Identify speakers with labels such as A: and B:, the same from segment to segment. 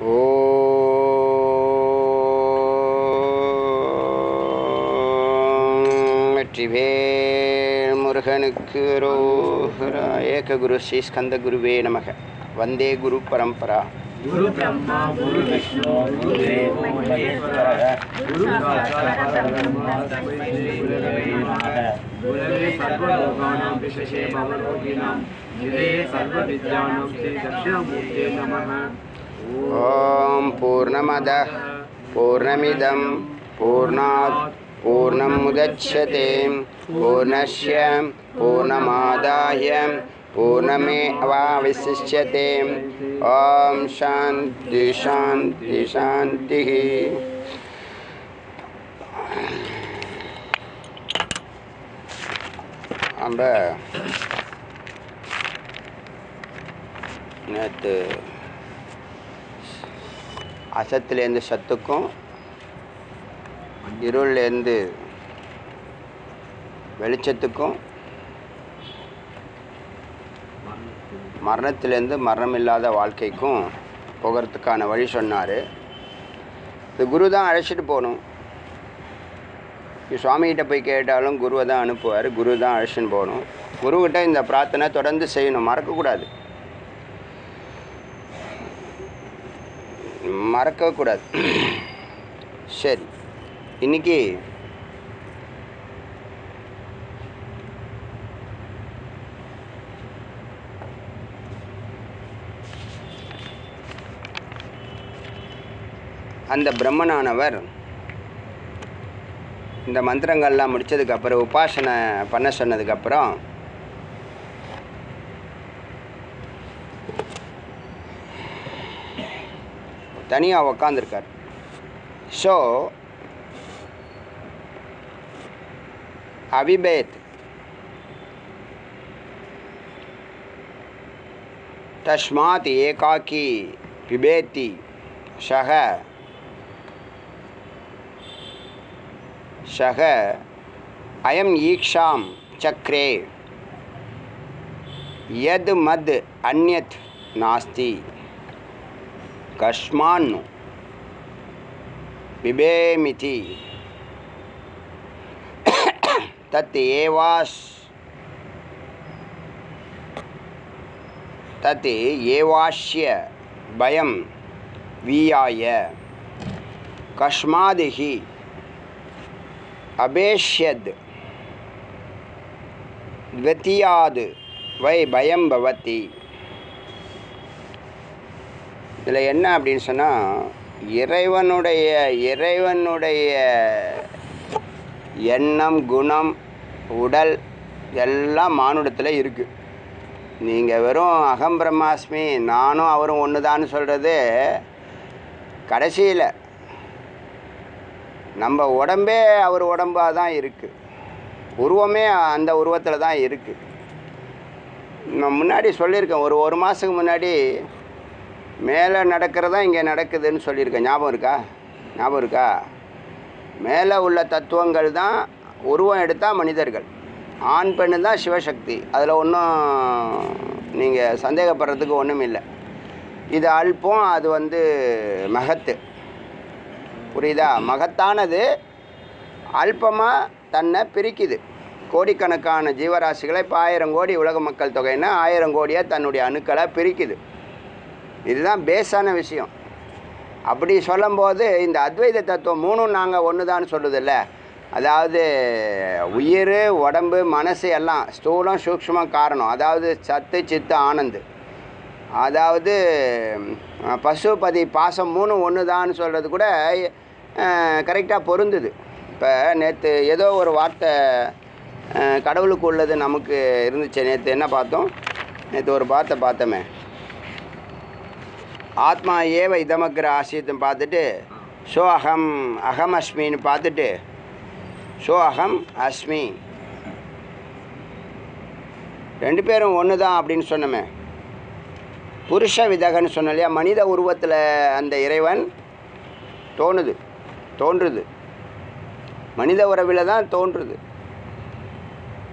A: ஓம் வெற்றிவேல் முருகனுக்கு ரோஹரா. ஏககுரு ஸ்ரீ ஸ்கந்த குருவே நமக. வந்தே குரு பரம்பரா.
B: गुरु ब्रह्मा गुरु विष्णु गुरु देव महेश्वर गुरु साक्षात् परब्रह्म तस्मै श्री गुरवे नमः गुरवे सर्वलोकानां विशेषे भवरोगिणां निधे सर्वविद्यानां श्री दक्षिणामूर्ते नमः
A: ॐ पूर्णमदः पूर्णमिदं पूर्णात् पूर्णं मुदच्छते पूर्णस्य पूर्णमादाय பூர்ணமேவாவசிஷ்யते ஓம் சாந்தி சாந்தி சாந்தி நம்ம நேற்று அசத்துலேருந்து சத்துக்கும் இருள்லேருந்து வெளிச்சத்துக்கும் மரணத்திலேருந்து மரணம் இல்லாத வாழ்க்கைக்கும் போகிறதுக்கான வழி சொன்னார். இது குரு தான் அழைச்சிட்டு போகணும். சுவாமிகிட்ட போய் கேட்டாலும் குருவை தான் அனுப்புவார். குரு தான் அழைச்சின்னு போகணும். குருக்கிட்ட இந்த பிரார்த்தனை தொடர்ந்து செய்யணும். மறக்கக்கூடாது. மறக்கக்கூடாது. சரி. இன்றைக்கி அந்த பிரம்மனானவர் இந்த மந்திரங்கள்லாம் முடிச்சதுக்கப்புறம் உபாசனை பண்ண சொன்னதுக்கப்புறம் தனியாக உக்காந்துருக்கார். ஸோ அவிபேத் தஸ்மாத் ஏகாக்கி பிபேத்தி சக சக அயம் ஈக்ஷாம் சக்ரே யத் மத் அந்யத் நாஸ்தி கஷ்மான்னு பிபேமிதி தத் ஏவாஸ் தத் ஏவாஷ்ய பயம் வீயாய கஷ்மாதிஹி அபேஷ்யத். வியத்தியாது வை பயம் பவதி. இதில் என்ன அப்படின்னு சொன்னால் இறைவனுடைய இறைவனுடைய எண்ணம் குணம் உடல் எல்லாம் மானுடத்தில் இருக்குது நீங்கள் வெறும் அகம் நானும் அவரும் ஒன்று தான் சொல்கிறது கடைசியில். நம்ம உடம்பே அவர் உடம்பாக தான் இருக்குது உருவமே அந்த உருவத்தில் தான் இருக்குது நான் முன்னாடி சொல்லியிருக்கேன் ஒரு ஒரு மாதத்துக்கு முன்னாடி மேலே நடக்கிறதா இங்கே நடக்குதுன்னு சொல்லியிருக்கேன் ஞாபகம் இருக்கா? ஞாபகம் இருக்கா? மேலே உள்ள தத்துவங்கள் தான் உருவம் எடுத்தால் மனிதர்கள். ஆண் பெண்ணு தான் சிவசக்தி. அதில் ஒன்றும் நீங்கள் சந்தேகப்படுறதுக்கு ஒன்றும் இல்லை இது அல்பம் அது வந்து மகத்து. புரியுதா? மகத்தானது அல்பமாக தன்னை பிரிக்குது. கோடிக்கணக்கான ஜீவராசிகளை இப்போ ஆயிரம் கோடி உலக மக்கள் தொகைன்னா ஆயிரம் கோடியாக தன்னுடைய அணுக்களை பிரிக்குது. இதுதான் பேஸான விஷயம். அப்படி சொல்லும்போது இந்த அத்வைத தத்துவம் மூணும் நாங்கள் ஒன்று தான் சொல்லுதில்ல. அதாவது உயிர் உடம்பு மனசு எல்லாம் ஸ்தூலம் சூக்ஷ்மம் காரணம். அதாவது சத்து சித்து ஆனந்து. அதாவது பசுபதி பாசம் மூணு ஒன்று தான் சொல்கிறது கூட கரெக்டாக பொருந்துது. இப்போ நேற்று ஏதோ ஒரு வார்த்தை கடவுளுக்கு உள்ளது நமக்கு இருந்துச்சு. நேற்று என்ன பார்த்தோம்? நேற்று ஒரு வார்த்தை பார்த்தோமே. ஆத்மா ஏவ இதமக்கிற ஆசியத்தை பார்த்துட்டு ஸோ அகம் அகம் அஸ்மின்னு பார்த்துட்டு ஸோ அகம் அஸ்மி. ரெண்டு பேரும் ஒன்று தான் அப்படின்னு சொன்னோமே. புருஷ விதகன்னு சொன்ன இல்லையா? மனித உருவத்தில் அந்த இறைவன் தோணுது. தோன்றுது. மனித உறவில் தான் தோன்றுது.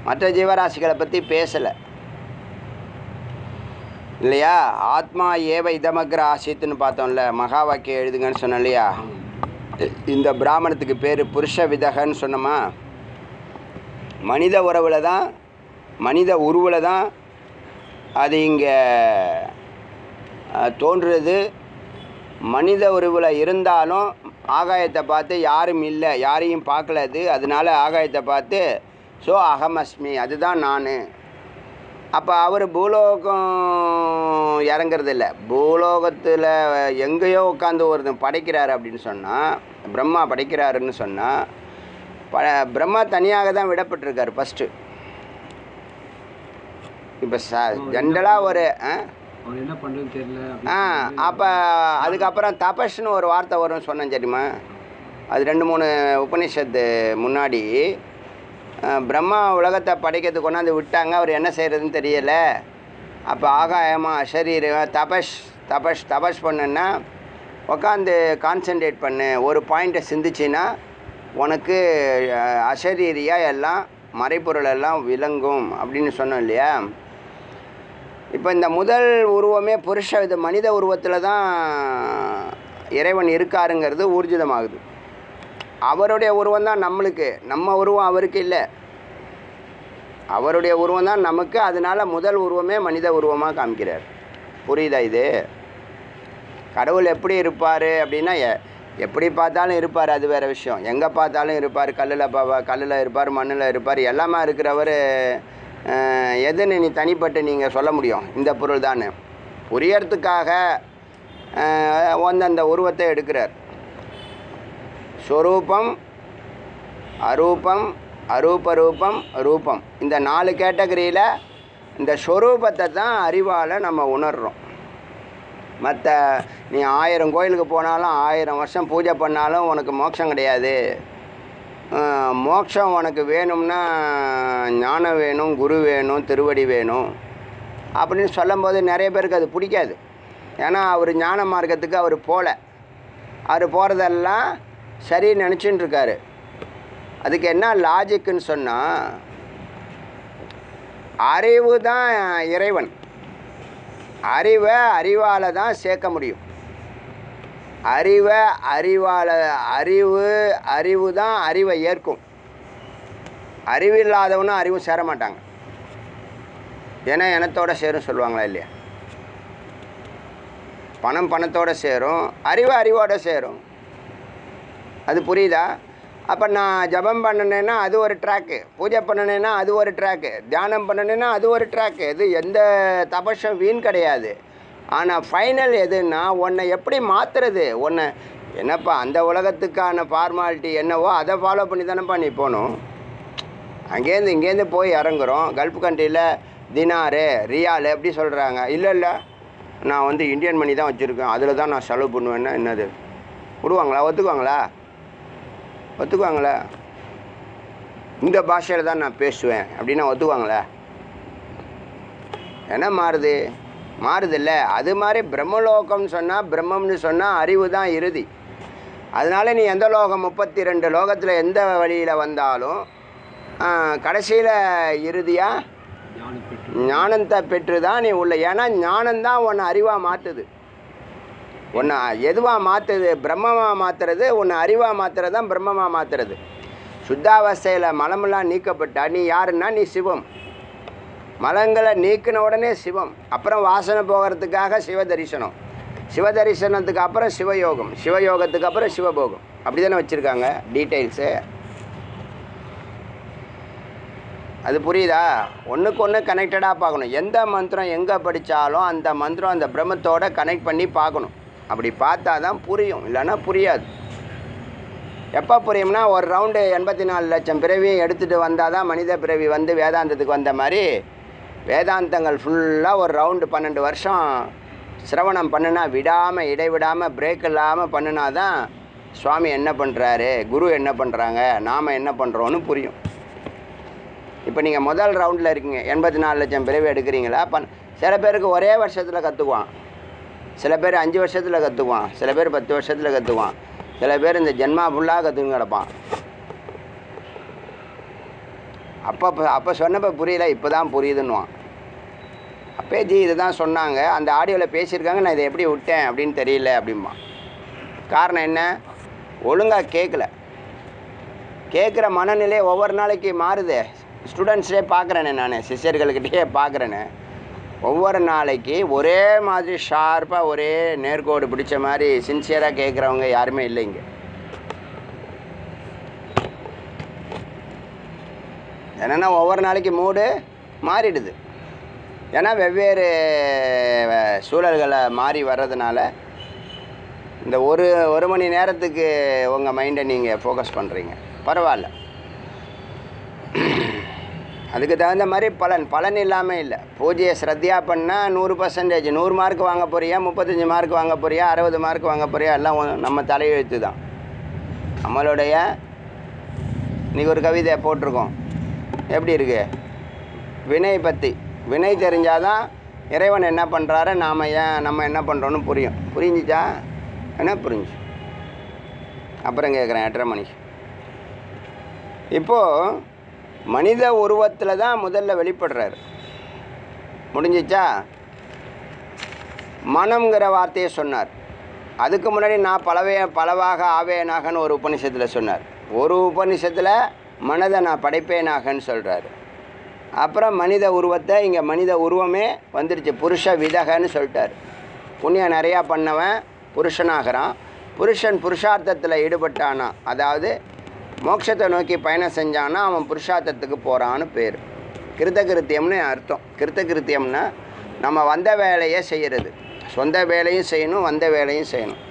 A: மற்ற ஜீவராசிகளை பற்றி பேசலை. இல்லையா? ஆத்மா ஏவ இதமக்ர ஆசித்துன்னு பார்த்தோம்ல மகா வாக்கியம் எழுதுங்கன்னு சொன்னோம் இல்லையா? இந்த பிராமணத்துக்கு பேர் புருஷ விதகன்னு சொன்னோமா? மனித உறவில் தான் மனித உருவில் தான் அது இங்கே தோன்றுறது மனித உருவில் இருந்தாலும் ஆகாயத்தை பார்த்து யாரும் இல்லை யாரையும் பார்க்கல அது அதனால ஆகாயத்தை பார்த்து ஸோ அகமஸ்மி அதுதான் நான். அப்போ அவர் பூலோகம் இறங்குறதில்ல. பூலோகத்தில் எங்கேயோ உட்காந்து ஒருத்தன் படைக்கிறார் அப்படின்னு சொன்னால் பிரம்மா படைக்கிறாருன்னு சொன்னால் ப பிரம்மா தனியாக தான் விடப்பட்டிருக்கார் ஃபஸ்ட்டு இப்போ ச ஜென்ரலாக ஒரு ஆ?
B: என்ன பண்றதுன்னு தெரியல
A: ஆ அப்போ அதுக்கப்புறம் தபஸ்னு ஒரு வார்த்தை வரும்னு சொன்னேன் தெரியுமா? அது ரெண்டு மூணு உபனிஷத்து முன்னாடி. பிரம்மா உலகத்தை படைக்கிறதுக்கு கொண்டாந்து விட்டாங்க. அவர் என்ன செய்கிறதுன்னு தெரியல. அப்போ ஆகாயமா அஷரீர தபஸ் தபஸ் தபஸ் பண்ணுன்னா உக்காந்து கான்சென்ட்ரேட் பண்ணு. ஒரு பாயிண்ட்டை சிந்திச்சின்னா உனக்கு அஹ், அசரீரியா எல்லாம் மறைப்பொருள் எல்லாம் விளங்கும் அப்படின்னு சொன்னோம் இல்லையா? இப்போ இந்த முதல் உருவமே புருஷ இது மனித உருவத்தில் தான் இறைவன் இருக்காருங்கிறது ஊர்ஜிதமாகுது. அவருடைய உருவம் தான் நம்மளுக்கு. நம்ம உருவம் அவருக்கு இல்லை. அவருடைய உருவம் தான் நமக்கு. அதனால முதல் உருவமே மனித உருவமாக காமிக்கிறார். புரியுதா இது? கடவுள் எப்படி இருப்பார் அப்படின்னா எ- எப்படி பார்த்தாலும் இருப்பார் அது வேறு விஷயம். எங்கே பார்த்தாலும் இருப்பார். கல்லில் பா கல்லில் இருப்பார் மண்ணில் இருப்பார். எல்லாமே இருக்கிறவர் எதுன்னு நீ தனிப்பட்டு நீங்கள் சொல்ல முடியும். இந்த பொருள் தான் புரியறதுக்காக வந்து அந்த உருவத்தை எடுக்கிறார். ஸ்வரூபம் அரூபம் அரூபரூபம் ரூபம். இந்த நாலு கேட்டகரியில் இந்த ஸ்வரூபத்தை தான் அறிவால் நம்ம உணர்கிறோம் மற்ற நீ ஆயிரம் கோயிலுக்கு போனாலும் ஆயிரம் வருஷம் பூஜை பண்ணாலும் உனக்கு மோட்சம் கிடையாது. மோட்சம் உனக்கு வேணும்னா ஞானம் வேணும் குரு வேணும் திருவடி வேணும் அப்படின்னு சொல்லும்போது நிறைய பேருக்கு அது பிடிக்காது. ஏன்னா அவர் ஞான மார்க்கத்துக்கு அவர் போகல அவர் போகிறதெல்லாம் சரி நினச்சின்னு இருக்காரு. அதுக்கு என்ன லாஜிக்குன்னு சொன்னால் அறிவு தான் இறைவன். அறிவை அறிவால் தான் சேர்க்க முடியும். அறிவை அறிவால் அறிவு அறிவு தான் அறிவை ஏற்கும். அறிவில்லாதவனும் அறிவும் சேர மாட்டாங்க ஏன்னா இனத்தோட சேரும் சொல்லுவாங்களா இல்லையா? பணம் பணத்தோட சேரும் அறிவு அறிவோட சேரும். அது புரியுதா? அப்போ நான் ஜபம் பண்ணினேன்னா அது ஒரு ட்ராக்கு. பூஜை பண்ணினேன்னா அது ஒரு ட்ராக்கு. தியானம் பண்ணினேன்னா அது ஒரு ட்ராக்கு. இது எந்த தபஷம் வீண் கிடையாது. ஆனால் ஃபைனல் எதுன்னா உன்னை எப்படி மாற்றுறது உன்னை என்னப்பா அந்த உலகத்துக்கான ஃபார்மாலிட்டி என்னவோ அதை ஃபாலோ பண்ணி தானேப்பா நீ போகணும். அங்கேருந்து இங்கேருந்து போய் இறங்குறோம். கல்ஃப் கண்ட்ரியில் தினாரு ரியால் எப்படி சொல்கிறாங்க இல்லை இல்லை. நான் வந்து இந்தியன் மணி தான் வச்சுருக்கேன். அதில் தான் நான் செலவு பண்ணுவேன்னா என்னது? விடுவாங்களா? ஒத்துக்குவாங்களா? ஒத்துக்குவாங்களா? இந்த பாஷையில் தான் நான் பேசுவேன். அப்படின்னா ஒத்துக்குவாங்களா? என்ன மாறுது? மாறுதில்ல. அது மாதிரி பிரம்மலோகம்னு சொன்னால் பிரம்மம்னு சொன்னால் அறிவு தான் இறுதி. அதனால நீ எந்த லோகம் முப்பத்தி ரெண்டு லோகத்தில் எந்த வழியில் வந்தாலும் கடைசியில் இறுதியாக
B: பெற்று
A: ஞானத்தை பெற்று தான் நீ உள்ள. ஏன்னா ஞானந்தான் உன்னை அறிவாக மாற்றுது உன்னை எதுவாக மாற்றுது பிரம்மமாக மாற்றுறது உன்னை அறிவாக மாற்றுறது தான் பிரம்மமாக மாற்றுறது சுத்தாவஸ்தையில் மலமெல்லாம் நீக்கப்பட்டா நீ யாருன்னா? நீ சிவம். மலங்களை நீக்கின உடனே சிவம் அப்புறம் வாசனை போகிறதுக்காக சிவ தரிசனம் சிவ தரிசனத்துக்கு அப்புறம் சிவயோகம் சிவயோகத்துக்கு அப்புறம் சிவபோகம். அப்படி தானே வச்சுருக்காங்க டீட்டெயில்ஸு அது புரியுதா? ஒன்றுக்கு ஒன்று கனெக்டடாக பார்க்கணும். எந்த மந்திரம் எங்கே படித்தாலும் அந்த மந்திரம் அந்த பிரம்மத்தோட கனெக்ட் பண்ணி பார்க்கணும். அப்படி பார்த்தா தான் புரியும். இல்லைன்னா புரியாது. எப்போ புரியும்னா ஒரு ரவுண்டு எண்பத்தி நாலு லட்சம் பிறவியும் எடுத்துகிட்டு வந்தால் தான் மனித பிறவி வந்து வேதாந்தத்துக்கு வந்த மாதிரி வேதாந்தங்கள் ஃபுல்லாக ஒரு ரவுண்டு பன்னெண்டு வருஷம் சிரவணம் பண்ணுனா விடாமல் இடைவிடாமல் பிரேக் இல்லாமல் பண்ணுனா தான் சுவாமி என்ன பண்ணுறாரு குரு என்ன பண்ணுறாங்க நாம் என்ன பண்ணுறோன்னு புரியும். இப்போ நீங்கள் முதல் ரவுண்டில் இருக்கீங்க எண்பத்தி நாலு லட்சம் பிறவி எடுக்கிறீங்களா? பண் சில பேருக்கு ஒரே வருஷத்தில் கற்றுக்குவான் சில பேர் அஞ்சு வருஷத்தில் கற்றுக்குவான் சில பேர் பத்து வருஷத்தில் கற்றுக்குவான் சில பேர் இந்த ஜென்மா ஃபுல்லாக கற்றுக்குன்னு கிடப்பான். அப்போ அப்போ சொன்னப்போ புரியல இப்போ தான் புரியுதுன்னுவான். அப்பேஜி இதை தான் சொன்னாங்க. அந்த ஆடியோவில் பேசியிருக்காங்க நான் இதை எப்படி விட்டேன் அப்படின்னு தெரியல அப்படிம்பா. காரணம் என்ன? ஒழுங்காக கேட்கல கேட்குற மனநிலை ஒவ்வொரு நாளைக்கு மாறுதே. ஸ்டூடெண்ட்ஸே பார்க்குறேனே நான் சிஷியர்கள்கிட்டயே பார்க்குறேனே ஒவ்வொரு நாளைக்கு ஒரே மாதிரி ஷார்ப்பாக ஒரே நேர்கோடு பிடிச்ச மாதிரி சின்சியராக கேட்குறவங்க யாருமே இல்லைங்க என்னென்னா ஒவ்வொரு நாளைக்கு மூடு மாறிடுது. ஏன்னா வெவ்வேறு சூழல்களை மாறி வர்றதுனால இந்த ஒரு ஒரு மணி நேரத்துக்கு உங்கள் மைண்டை நீங்கள் ஃபோக்கஸ் பண்ணுறீங்க பரவாயில்ல அதுக்கு தகுந்த மாதிரி பலன். பலன் இல்லாமல் இல்லை. பூஜையை ஸ்ரத்தியாக பண்ணால் நூறு பர்சன்டேஜ் நூறு மார்க் வாங்க போறியா முப்பத்தஞ்சு மார்க் வாங்க போறியா அறுபது மார்க் வாங்க போறியா எல்லாம் நம்ம தலையெழுத்து தான். நம்மளுடைய இன்றைக்கி ஒரு கவிதை போட்டிருக்கோம். எப்படி இருக்கு? வினை பற்றி வினை தெரிஞ்சால் தான் இறைவன் என்ன பண்ணுறாரு நாம் ஏன் நம்ம என்ன பண்ணுறோன்னு புரியும். புரிஞ்சிச்சா? என்ன புரிஞ்சு? அப்புறம் கேட்குறேன் எட்டரை மணிக்கு. இப்போது மனித உருவத்தில் தான் முதல்ல வெளிப்படுறாரு. முடிஞ்சிச்சா? மனம்ங்கிற வார்த்தையை சொன்னார். அதுக்கு முன்னாடி நான் பலவே பலவாக ஆவேனாகன்னு ஒரு உபனிஷத்தில் சொன்னார். ஒரு உபனிஷத்தில் மனதை நான் படைப்பேனாகன்னு சொல்கிறாரு அப்புறம் மனித உருவத்தை இங்கே மனித உருவமே வந்துடுச்சு புருஷ விதகன்னு சொல்லிட்டார். புண்ணியம் நிறையா பண்ணவன் புருஷனாகிறான். புருஷன் புருஷார்த்தத்தில் ஈடுபட்டானா? அதாவது மோட்சத்தை நோக்கி பயணம் செஞ்சானா அவன் புருஷார்த்தத்துக்கு போகிறான்னு பேர். கிருத்தகிருத்தியம்னு அர்த்தம். கிருத்தகிருத்தியம்னா நம்ம வந்த வேலையை செய்கிறது சொந்த வேலையும் செய்யணும் வந்த வேலையும் செய்யணும்.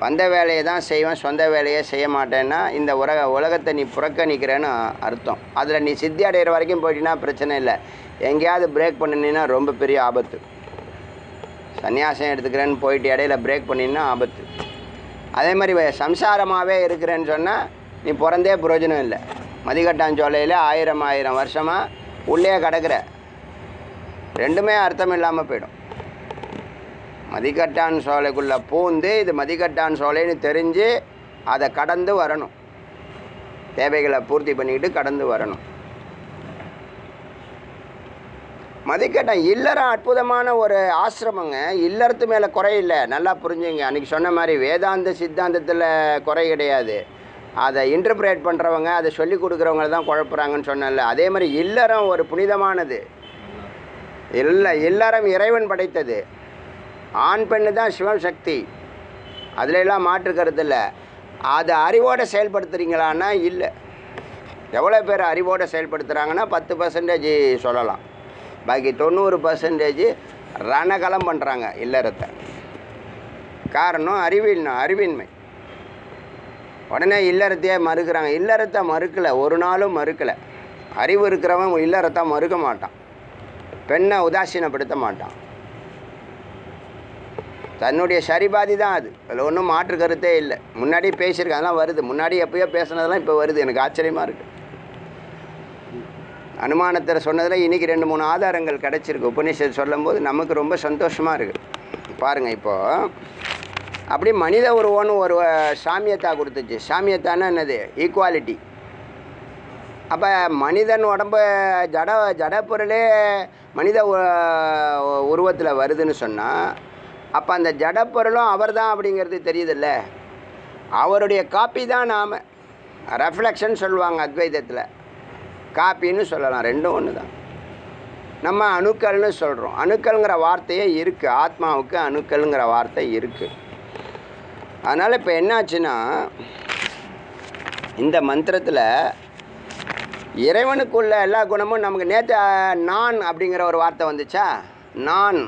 A: வந்த வேலையை தான் செய்வேன் சொந்த வேலையை செய்ய மாட்டேன்னா இந்த உலக உலகத்தை நீ புறக்கணிக்கிறேன்னு அர்த்தம். அதில் நீ சித்தி அடைகிற வரைக்கும் போயிட்டினா பிரச்சனை இல்லை. எங்கேயாவது பிரேக் பண்ணினீன்னா ரொம்ப பெரிய ஆபத்து. சன்னியாசம் எடுத்துக்கிறேன்னு போயிட்டு இடையில பிரேக் பண்ணினா ஆபத்து. அதே மாதிரி சம்சாரமாகவே இருக்கிறேன்னு சொன்னால் நீ பிறந்தே பிரயோஜனம் இல்லை. மதிக்கட்டாஞ்சோலையில் ஆயிரம் ஆயிரம் வருஷமாக உள்ளே கிடக்குற. ரெண்டுமே அர்த்தம் இல்லாமல் போயிடும். மதிக்கட்டான் சோலைக்குள்ளே பூந்து இது மதிக்கட்டான் சோலைன்னு தெரிஞ்சு அதை கடந்து வரணும். தேவைகளை பூர்த்தி பண்ணிக்கிட்டு கடந்து வரணும். மதிக்கட்டம் இல்லறம் அற்புதமான ஒரு ஆசிரமங்க. இல்லறத்து மேலே குறையில்லை நல்லா புரிஞ்சுங்க. அன்றைக்கி சொன்ன மாதிரி வேதாந்த சித்தாந்தத்தில் குறை கிடையாது. அதை இன்டர்பிரேட் பண்ணுறவங்க அதை சொல்லி கொடுக்குறவங்க தான் குழப்புறாங்கன்னு சொன்னேன்ல. அதே மாதிரி இல்லறம் ஒரு புனிதமானது. இல்லை இல்லறம் இறைவன் படைத்தது. ஆண் பெண்ணு தான் சிவம் சக்தி அதுல எல்லாம் மாற்று கருத்து இல்லை. அதை அறிவோடு செயல்படுத்துறீங்களான்னா இல்லை. எவ்வளோ பேர் அறிவோடு செயல்படுத்துகிறாங்கன்னா பத்து பர்சன்டேஜ் சொல்லலாம். பாக்கி தொண்ணூறு பர்சன்டேஜ் ரணகலம் பண்ணுறாங்க இல்லறத்தை. காரணம் அறிவின் அறிவின்மை. உடனே இல்லறத்தையே மறுக்கிறாங்க. இல்லறத்தை மறுக்கலை. ஒரு நாளும் மறுக்கலை. அறிவு இருக்கிறவன் இல்லறத்தை மறுக்க மாட்டான். பெண்ணை உதாசீனப்படுத்த மாட்டான். தன்னுடைய சரிபாதி தான் அது. அதில் ஒன்றும் மாற்று கருத்தே இல்லை. முன்னாடி பேசியிருக்கேன் அதெல்லாம் வருது. முன்னாடி எப்பயோ பேசுனதெல்லாம் இப்போ வருது. எனக்கு ஆச்சரியமாக இருக்குது அனுமானத்தில் சொன்னதில் இன்றைக்கி ரெண்டு மூணு ஆதாரங்கள் கிடச்சிருக்கு. உபநிஷத் சொல்லும்போது நமக்கு ரொம்ப சந்தோஷமாக இருக்குது பாருங்கள் இப்போது அப்படி மனித உருவம்னு ஒரு சாமியத்தா கொடுத்துச்சு. சாமியத்தானா என்னது? ஈக்குவாலிட்டி அப்போ மனிதன் உடம்பு ஜட ஜட பொருளே மனித உருவத்தில் வருதுன்னு சொன்னால் அப்போ அந்த ஜடப்பொருளும் அவர் தான் அப்படிங்கிறது தெரியுதுல்ல? அவருடைய காப்பி தான் நாம். ரெஃப்ளெக்ஷன் சொல்லுவாங்க அத்வைதத்தில். காப்பின்னு சொல்லலாம். ரெண்டும் ஒன்று தான் நம்ம அணுக்கள்னு சொல்கிறோம் அணுக்கள்ங்கிற வார்த்தையே இருக்குது ஆத்மாவுக்கு அணுக்கள்ங்கிற வார்த்தை இருக்குது அதனால் இப்போ என்னாச்சுன்னா இந்த மந்திரத்தில் இறைவனுக்குள்ள எல்லா குணமும் நமக்கு நேற்று நான் அப்படிங்கிற ஒரு வார்த்தை வந்துச்சா? நான்.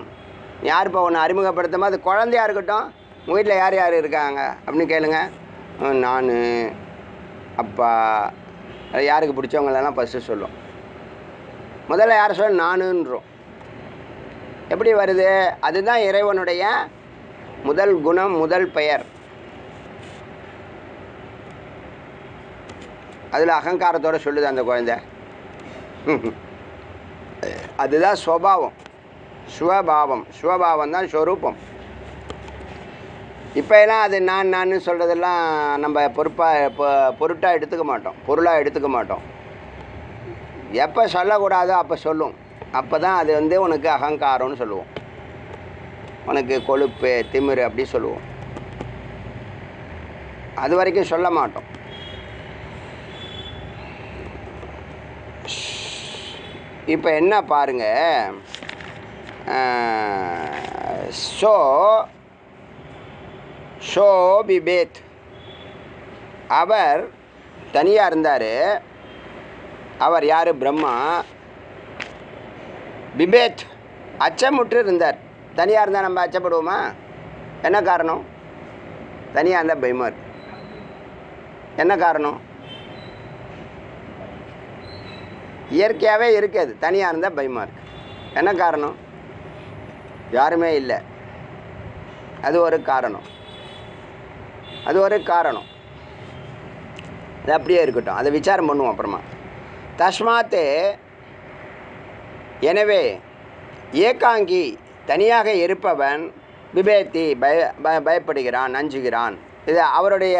A: யார் இப்போ ஒன்று அறிமுகப்படுத்தும்? அது குழந்தையா இருக்கட்டும். உங்கள் வீட்டில் யார் யார் இருக்காங்க? அப்படின்னு கேளுங்க. நான் அப்பா அது யாருக்கு பிடிச்சவங்களெல்லாம் ஃபஸ்ட்டு சொல்லும். முதல்ல யார் சொல்ல நானுன்றோம். எப்படி வருது? அதுதான் இறைவனுடைய முதல் குணம் முதல் பெயர். அதில் அகங்காரத்தோடு சொல்லுது அந்த குழந்தை. அதுதான் ஸ்வபாவம் ஸ்வபாவம் தான் ஸ்வரூபம் இப்போ எல்லாம் அது நான் நான் சொல்கிறதெல்லாம் நம்ம பொறுப்பாக இப்போ பொருட்டாக எடுத்துக்க மாட்டோம். பொருளாக எடுத்துக்க மாட்டோம். எப்போ சொல்லக்கூடாதோ அப்போ சொல்லும். அப்போ தான் அது வந்து உனக்கு அகங்காரம்னு சொல்லுவோம். உனக்கு கொழுப்பு திமிரு அப்படி சொல்லுவோம். அது வரைக்கும் சொல்ல மாட்டோம். இப்போ என்ன பாருங்க? Show show பிபேத். அவர் தனியாக இருந்தார். அவர் யார்? பிரம்மா. பிபேத் அச்சமுற்று இருந்தார். தனியாக இருந்தால் நம்ம அச்சப்படுவோமா? என்ன காரணம்? தனியாக இருந்தால் பயமாக இருக்கு என்ன காரணம்? இயற்கையாகவே இருக்காது. தனியாக இருந்தால் பயமாக இருக்கு என்ன காரணம்? யாருமே இல்லை. அது ஒரு காரணம். அது ஒரு காரணம். அது அப்படியே இருக்கட்டும். அதை விசாரம் பண்ணுவோம் அப்புறமா. தஸ்மாத்து எனவே ஏகாங்கி தனியாக இருப்பவன் விபேத்தி பய பயப்படுகிறான் அஞ்சுகிறான் இது அவருடைய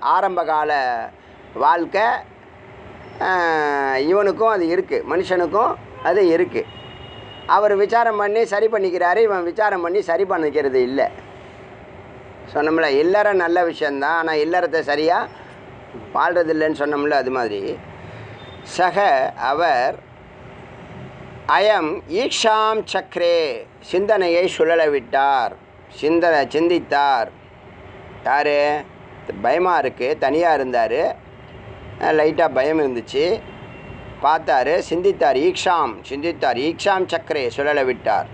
A: ஆரம்பகால வாழ்க்கை இவனுக்கும் அது இருக்குது மனுஷனுக்கும் அது இருக்குது அவர் விசாரம் பண்ணி சரி பண்ணிக்கிறாரு இவன் விசாரம் பண்ணி சரி பண்ணிக்கிறது இல்லை. சொன்னோம்ல இல்லறம் நல்ல விஷயந்தான் ஆனால் இல்லறத்தை சரியாக வாழ்றது சொன்னோம்ல அது மாதிரி. சக அவர் அயம் ஈக்ஷாம் சக்ரே சிந்தனையை சுழல விட்டார். சிந்தனை சிந்தித்தார். யார்? பயமாக இருக்குது தனியாக இருந்தார். லைட்டாக பயம் இருந்துச்சு. பார்த்தாரு சிந்தித்தார் ஈக்ஷாம் சிந்தித்தார் ஈக்ஷாம் சக்கரே சுழல விட்டார்.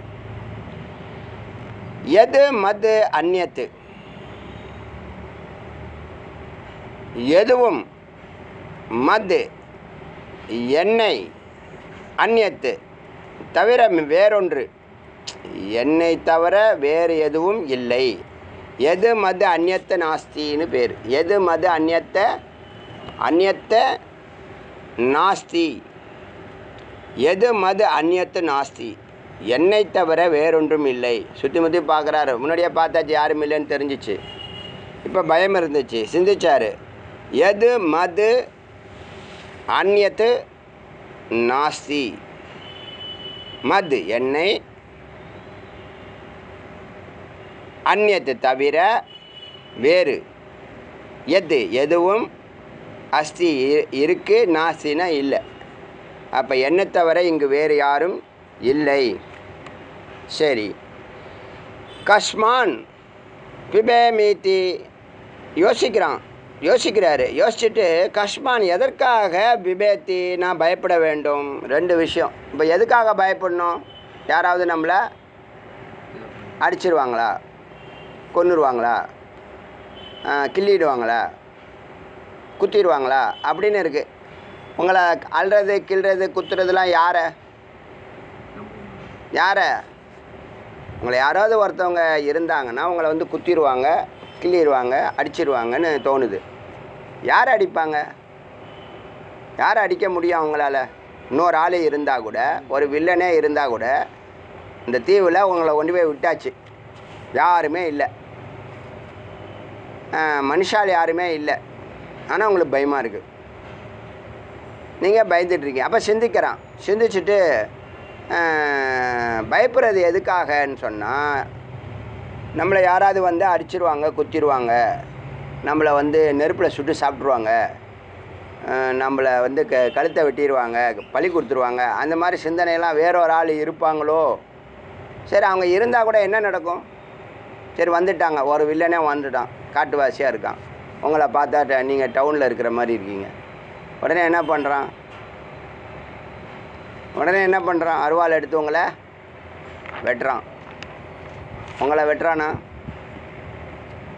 A: எது மது அந்நியத்து எதுவும் மது எண்ணெய் அந்நியத்து தவிர வேறொன்று. எண்ணெய் தவிர வேறு எதுவும் இல்லை. எது மது அந்நியத்த நாஸ்தின்னு பேர். எது மது அந்நியத்த அந்நியத்தை நாஸ்தி. எது மது அந்நியத்து நாஸ்தி? என்னை தவிர வேறொன்றும் இல்லை. சுற்றி முற்றி பார்க்குறாரு. முன்னாடியே பார்த்தாச்சு யாரும் இல்லைன்னு தெரிஞ்சிச்சு. இப்போ பயம் இருந்துச்சு. சிந்திச்சாரு. எது மது அந்நியத்து நாஸ்தி? மது எண்ணெய் அந்நியத்து தவிர வேறு. எது எதுவும் அஸ்தி இருக்குது இருக்கு நாஸ்தினா இல்லை. அப்போ என்னை தவிர இங்கு வேறு யாரும் இல்லை. சரி. கஸ்மான் பிபேமீதி யோசிக்கிறான். யோசிக்கிறாரு. யோசிச்சுட்டு கஷ்மான் எதற்காக பிபேத்தி நான் பயப்பட வேண்டும்? ரெண்டு விஷயம். இப்போ எதுக்காக பயப்படணும்? யாராவது நம்மளை அடிச்சிருவாங்களா? கொன்னுருவாங்களா? கிள்ளிடுவாங்களா? குத்திடுவாங்களா? அப்படின்னு இருக்குது உங்களை அல்றது கிள்றது குத்துறதுலாம் யாரை? யாரை? உங்களை யாராவது ஒருத்தவங்க இருந்தாங்கன்னா உங்களை வந்து குத்திடுவாங்க கிள்ளிடுவாங்க அடிச்சிருவாங்கன்னு தோணுது. யார் அடிப்பாங்க? யார் அடிக்க முடியும் அவங்களால? இன்னொரு ஆள் இருந்தால் கூட ஒரு வில்லனே இருந்தால் கூட இந்த தீவில் உங்களை கொண்டு போய் விட்டாச்சு. யாருமே இல்லை. மனுஷால் யாருமே இல்லை. ஆனால் உங்களுக்கு பயமாக இருக்குது நீங்கள் பயந்துட்டுருக்கீங்க அப்போ சிந்திக்கிறான். சிந்திச்சுட்டு பயப்படுறது எதுக்காகன்னு சொன்னால் நம்மளை யாராவது வந்து அடிச்சிருவாங்க குத்திடுவாங்க நம்மளை வந்து நெருப்பில் சுட்டு சாப்பிட்ருவாங்க நம்மளை வந்து க கழுத்தை வெட்டிடுவாங்க பழி கொடுத்துருவாங்க அந்த மாதிரி சிந்தனையெல்லாம் வேற ஒரு ஆள் இருப்பாங்களோ? சரி அவங்க இருந்தால் கூட என்ன நடக்கும்? சரி வந்துட்டாங்க. ஒரு வில்லனே வந்துட்டான் காட்டுவாசியாக இருக்கான். உங்களை பார்த்தா நீங்கள் டவுனில் இருக்கிற மாதிரி இருக்கீங்க. உடனே என்ன பண்ணுறான் உடனே என்ன பண்ணுறான் அருவாள் எடுத்து உங்களை வெட்டுறான். உங்களை வெட்டுறானா?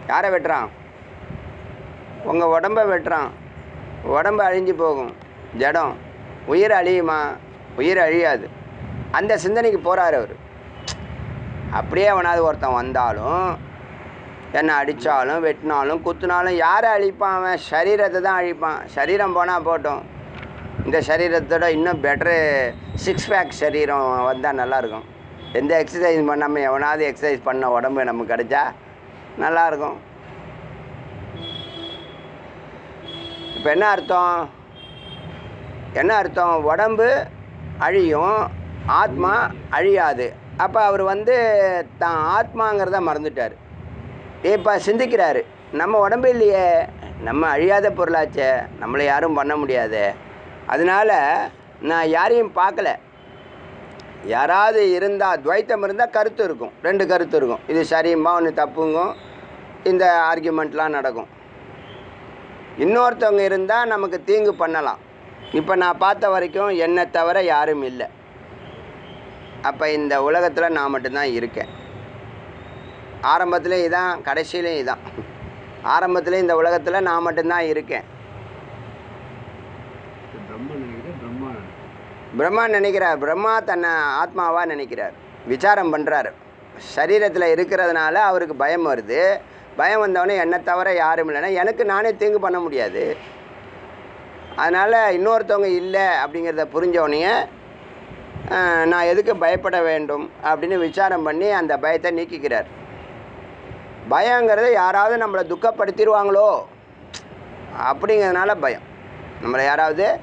A: யாரை வெட்டுறான்? உங்கள் உடம்ப வெட்டுறான். உடம்பு அழிஞ்சு போகும். ஜடம். உயிர் அழியுமா? உயிர் அழியாது. அந்த சிந்தனைக்கு போகிறார் அவர். அப்படியே அவனாவது ஒருத்தன் வந்தாலும் என்னை அடித்தாலும் வெட்டினாலும் குத்துனாலும் யாரை அழிப்பான் அவன்? சரீரத்தை தான் அழிப்பான். சரீரம் போனால் போட்டோம். இந்த சரீரத்தோட இன்னும் பெட்ரு சிக்ஸ் பேக் சரீரம் வந்தால் நல்லாயிருக்கும் எந்த எக்ஸசைஸ் பண்ணாமல் எவனாவது எக்ஸசைஸ் பண்ண உடம்பு நமக்கு கிடைச்சா நல்லாயிருக்கும் இப்போ என்ன அர்த்தம்? என்ன அர்த்தம்? உடம்பு அழியும் ஆத்மா அழியாது. அப்போ அவர் வந்து தான் ஆத்மாங்கிறத மறந்துட்டார். இப்போ சிந்திக்கிறாரு. நம்ம உடம்பு இல்லையே. நம்ம அழியாத பொருளாச்சே. நம்மளை யாரும் பண்ண முடியாது. அதனால நான் யாரையும் பார்க்கல. யாராவது இருந்தால் துவைத்தம் இருந்தால் கருத்து இருக்கும். ரெண்டு கருத்து இருக்கும். இது சரியுமா ஒன்று தப்புங்கும் இந்த ஆர்கியூமெண்ட்லாம் நடக்கும். இன்னொருத்தவங்க இருந்தால் நமக்கு தீங்கு பண்ணலாம். இப்போ நான் பார்த்த வரைக்கும் என்னை தவிர யாரும் இல்லை. அப்போ இந்த உலகத்தில் நான் மட்டும்தான் இருக்கேன். ஆரம்பத்துலேயும் இதான் கடைசியிலையும் இதான். ஆரம்பத்தில் இந்த உலகத்தில் நான் மட்டும்தான் இருக்கேன்.
B: பிரம்மா
A: நினைக்கிறார் பிரம்மா தன்னை ஆத்மாவாக நினைக்கிறார். விசாரம் பண்ணுறாரு சரீரத்தில் இருக்கிறதுனால அவருக்கு பயம் வருது. பயம் வந்தவொடனே என்னை தவிர யாரும் இல்லைன்னா எனக்கு நானே தீங்கு பண்ண முடியாது. அதனால் இன்னொருத்தவங்க இல்லை அப்படிங்கிறத புரிஞ்சவனையே நான் எதுக்கு பயப்பட வேண்டும்? அப்படின்னு விசாரம் பண்ணி அந்த பயத்தை நீக்கிக்கிறார். பயங்கிறது யாராவது நம்மளை துக்கப்படுத்திடுவாங்களோ அப்படிங்கிறதுனால பயம். நம்மளை யாராவது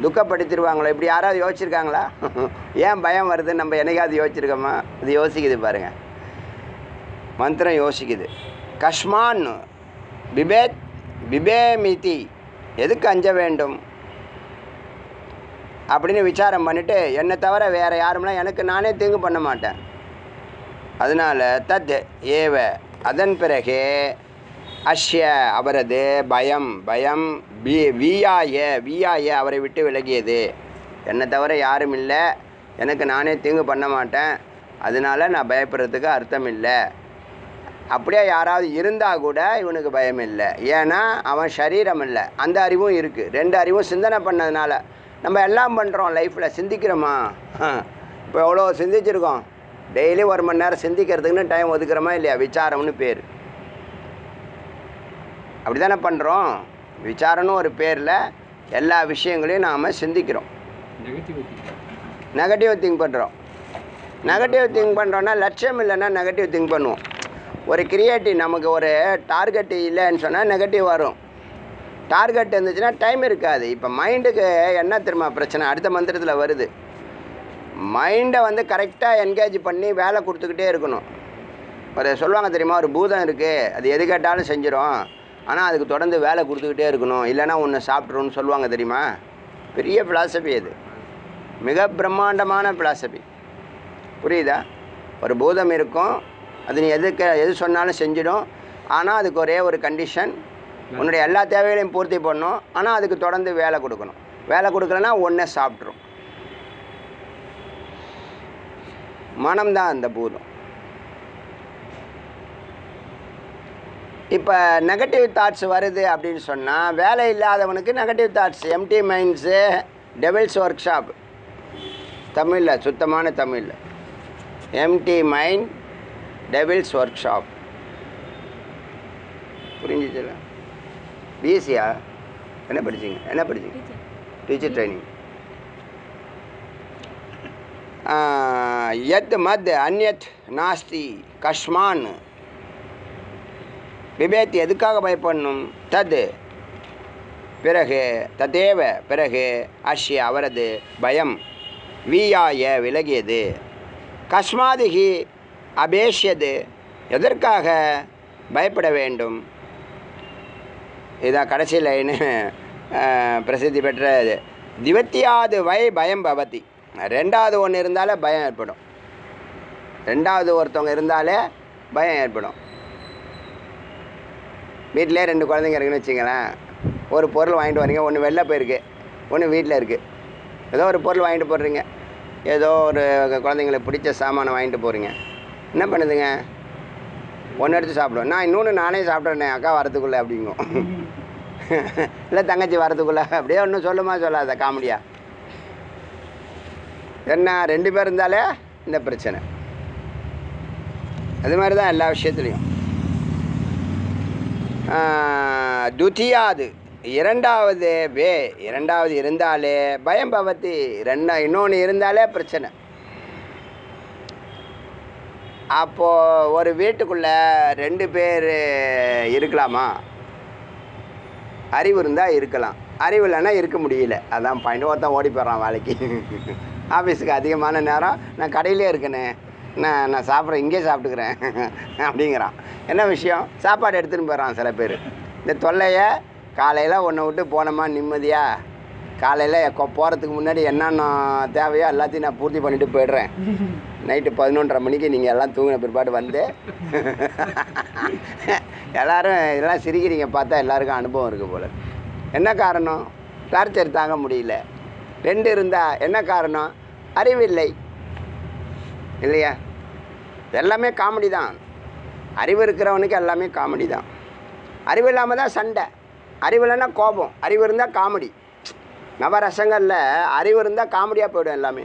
A: துக்கப்படுத்திடுவாங்களோ இப்படி யாராவது யோசிச்சிருக்காங்களா? ஏன் பயம் வருதுன்னு நம்ம என்னைக்காவது யோசிச்சிருக்கோமா? இது யோசிக்குது பாருங்கள் மந்திரம் யோசிக்குது. கஷ்மான் பிபேத் பிபேமிதி எதுக்கு அஞ்ச வேண்டும்? அப்படின்னு விசாரம் பண்ணிவிட்டு என்னை தவிர வேறு யாருமெல்லாம் எனக்கு நானே தீங்கு பண்ண மாட்டேன். அதனால் தத் ஏவ அதன் பிறகு அஷ்ய அவரது பயம் பயம் வி வீயாய வீயாய அவரை விட்டு விலகியது. என்னை தவிர யாரும் இல்லை. எனக்கு நானே தீங்கு பண்ண மாட்டேன். அதனால நான் பயப்படுறதுக்கு அர்த்தம் இல்லை. அப்படியே யாராவது இருந்தால் கூட இவனுக்கு பயம் இல்லை. ஏன்னா அவன் சரீரம் இல்லை. அந்த அறிவும் இருக்குது ரெண்டு அறிவும் சிந்தனை பண்ணதுனால நம்ம எல்லாம் பண்ணுறோம் லைஃப்பில் சிந்திக்கிறோமா? இப்போ எவ்வளோ சிந்திச்சிருக்கோம்? டெய்லி ஒரு மணி நேரம் சிந்திக்கிறதுக்குன்னு டைம் ஒதுக்குறோமா இல்லையா? விசாரம்னு பேர். அப்படி தானே பண்ணுறோம் விசாரம்னு ஒரு பேரில் எல்லா விஷயங்களையும் நாம் சிந்திக்கிறோம். நெகட்டிவ் திங்க் பண்ணுறோம் நெகட்டிவ் திங்க் பண்ணுறோன்னா லட்சியம் இல்லைன்னா நெகட்டிவ் திங்க் பண்ணுவோம். ஒரு கிரியேட்டிவ் நமக்கு ஒரு டார்கெட் இல்லைன்னு சொன்னால் நெகட்டிவ் வரும். டார்கெட் இருந்துச்சுன்னா டைம் இருக்காது. இப்போ மைண்டுக்கு என்ன தெரியுமா பிரச்சனை? அடுத்த மந்திரத்தில் வருது. மைண்டை வந்து கரெக்டாக என்கேஜ் பண்ணி வேலை கொடுத்துக்கிட்டே இருக்கணும். ஒரு சொல்லுவாங்க தெரியுமா? ஒரு பூதம் இருக்குது அது எது கேட்டாலும் செஞ்சிடும் ஆனால் அதுக்கு தொடர்ந்து வேலை கொடுத்துக்கிட்டே இருக்கணும். இல்லைன்னா ஒன்று சாப்பிட்ருன்னு சொல்லுவாங்க தெரியுமா? பெரிய ஃபிலாசபி அது. மிக பிரம்மாண்டமான ஃபிலாசபி புரியுதா? ஒரு பூதம் இருக்கும். அது நீ எதுக்கு எது சொன்னாலும் செஞ்சிடும். ஆனால் அதுக்கு ஒரே ஒரு கண்டிஷன் உன்னுடைய எல்லா தேவைகளையும் பூர்த்தி பண்ணும் ஆனால் அதுக்கு தொடர்ந்து வேலை கொடுக்கணும். வேலை கொடுக்கலன்னா ஒன்றே சாப்பிட்ரும் மனம்தான் அந்த பூதம். இப்போ நெகட்டிவ் தாட்ஸ் வருது அப்படின்னு சொன்னால் வேலை இல்லாதவனுக்கு negative thoughts empty minds devil's work தமிழில் சுத்தமான தமிழில். Empty mind devil's work shop புரிஞ்சிச்சுல பிஎஸ்சியா என்ன படிச்சீங்க? என்ன படிச்சீங்க? டீச்சர் ட்ரைனிங் யத் மத் அந்யத் நாஸ்தி கஷ்மான் விபேத்தி எதுக்காக பயப்படணும் தது பிறகு ததேவ பிறகு அஷ்ய அவரது பயம் வீயாய விலகியது கஸ்மாதிகி அபேஷியது எதற்காக பயப்பட வேண்டும்? இதான் கடைசி லைனு பிரசித்தி பெற்ற திவத்தியாது வை பயம் பவதி ரெண்டாவது ஒன்று இருந்தாலே பயம் ஏற்படும். ரெண்டாவது ஒருத்தவங்க இருந்தாலே பயம் ஏற்படும். வீட்டிலே ரெண்டு குழந்தைங்க இருக்குன்னு வச்சுங்களேன் ஒரு பொருள் வாங்கிட்டு வரீங்க ஒன்று வெளில போயிருக்கு ஒன்று வீட்டில் இருக்குது ஏதோ ஒரு பொருள் வாங்கிட்டு போடுறீங்க ஏதோ ஒரு குழந்தைங்களுக்கு பிடிச்ச சாமானை வாங்கிட்டு போகிறீங்க என்ன பண்ணுதுங்க? ஒன்று எடுத்து சாப்பிடும் நான் இன்னொன்று நானே சாப்பிட்றேனே அக்கா வரத்துக்குள்ளே அப்படிங்கும். இல்லை தங்கச்சி வரத்துக்குள்ளே அப்படியே ஒன்றும் சொல்லுமா சொல்லாத காமெடியாக என்ன ரெண்டு பேர் இருந்தாலே இந்த பிரச்சனை. அது மாதிரி தான் எல்லா விஷயத்துலையும். துதியாது. இரண்டாவது வே இரண்டாவது இருந்தாலே பயம் பவத்தி ரெண்டா இன்னொன்று இருந்தாலே பிரச்சனை. அப்போது ஒரு வீட்டுக்குள்ளே ரெண்டு பேர் இருக்கலாமா? அறிவு இருந்தால் இருக்கலாம். அறிவு இல்லைன்னா இருக்க முடியல. அதான் பாயிண்ட் ஒருத்தன் ஓடி போயிடுறான் வேலைக்கு. ஆஃபீஸுக்கு அதிகமான நேரம் நான் கடையிலே இருக்கேனே. நான் நான் சாப்பிட்றேன் இங்கே சாப்பிட்டுக்கிறேன். அப்படிங்கிறான். என்ன விஷயம்? சாப்பாடு எடுத்துன்னு போயிடறான் சில பேர். இந்த தொல்லையை காலையில் ஒன்றை விட்டு போனோமா நிம்மதியாக காலையில் போகிறதுக்கு முன்னாடி என்னென்ன தேவையோ எல்லாத்தையும் நான் பூர்த்தி பண்ணிட்டு போயிடுறேன். நைட்டு பதினொன்றரை மணிக்கு நீங்கள் எல்லாம் தூங்கின பிற்பாடு வந்து எல்லாரும் இதெல்லாம் சிரிக்கிறீங்க பார்த்தா எல்லாருக்கும் அனுபவம் இருக்குது போல். என்ன காரணம்? டார்ச்சர் தாங்க முடியல. ரெண்டு இருந்தால் என்ன காரணம்? அறிவில்லை. இல்லையா? எல்லாமே காமெடி தான். அறிவு இருக்கிறவனுக்கு எல்லாமே காமெடி தான். அறிவு இல்லாமல் தான் சண்டை. அறிவு இல்லைன்னா கோபம். அறிவு இருந்தால் காமெடி நவரசங்களில் அறிவு இருந்தால் காமெடியாக போயிடும் எல்லாமே.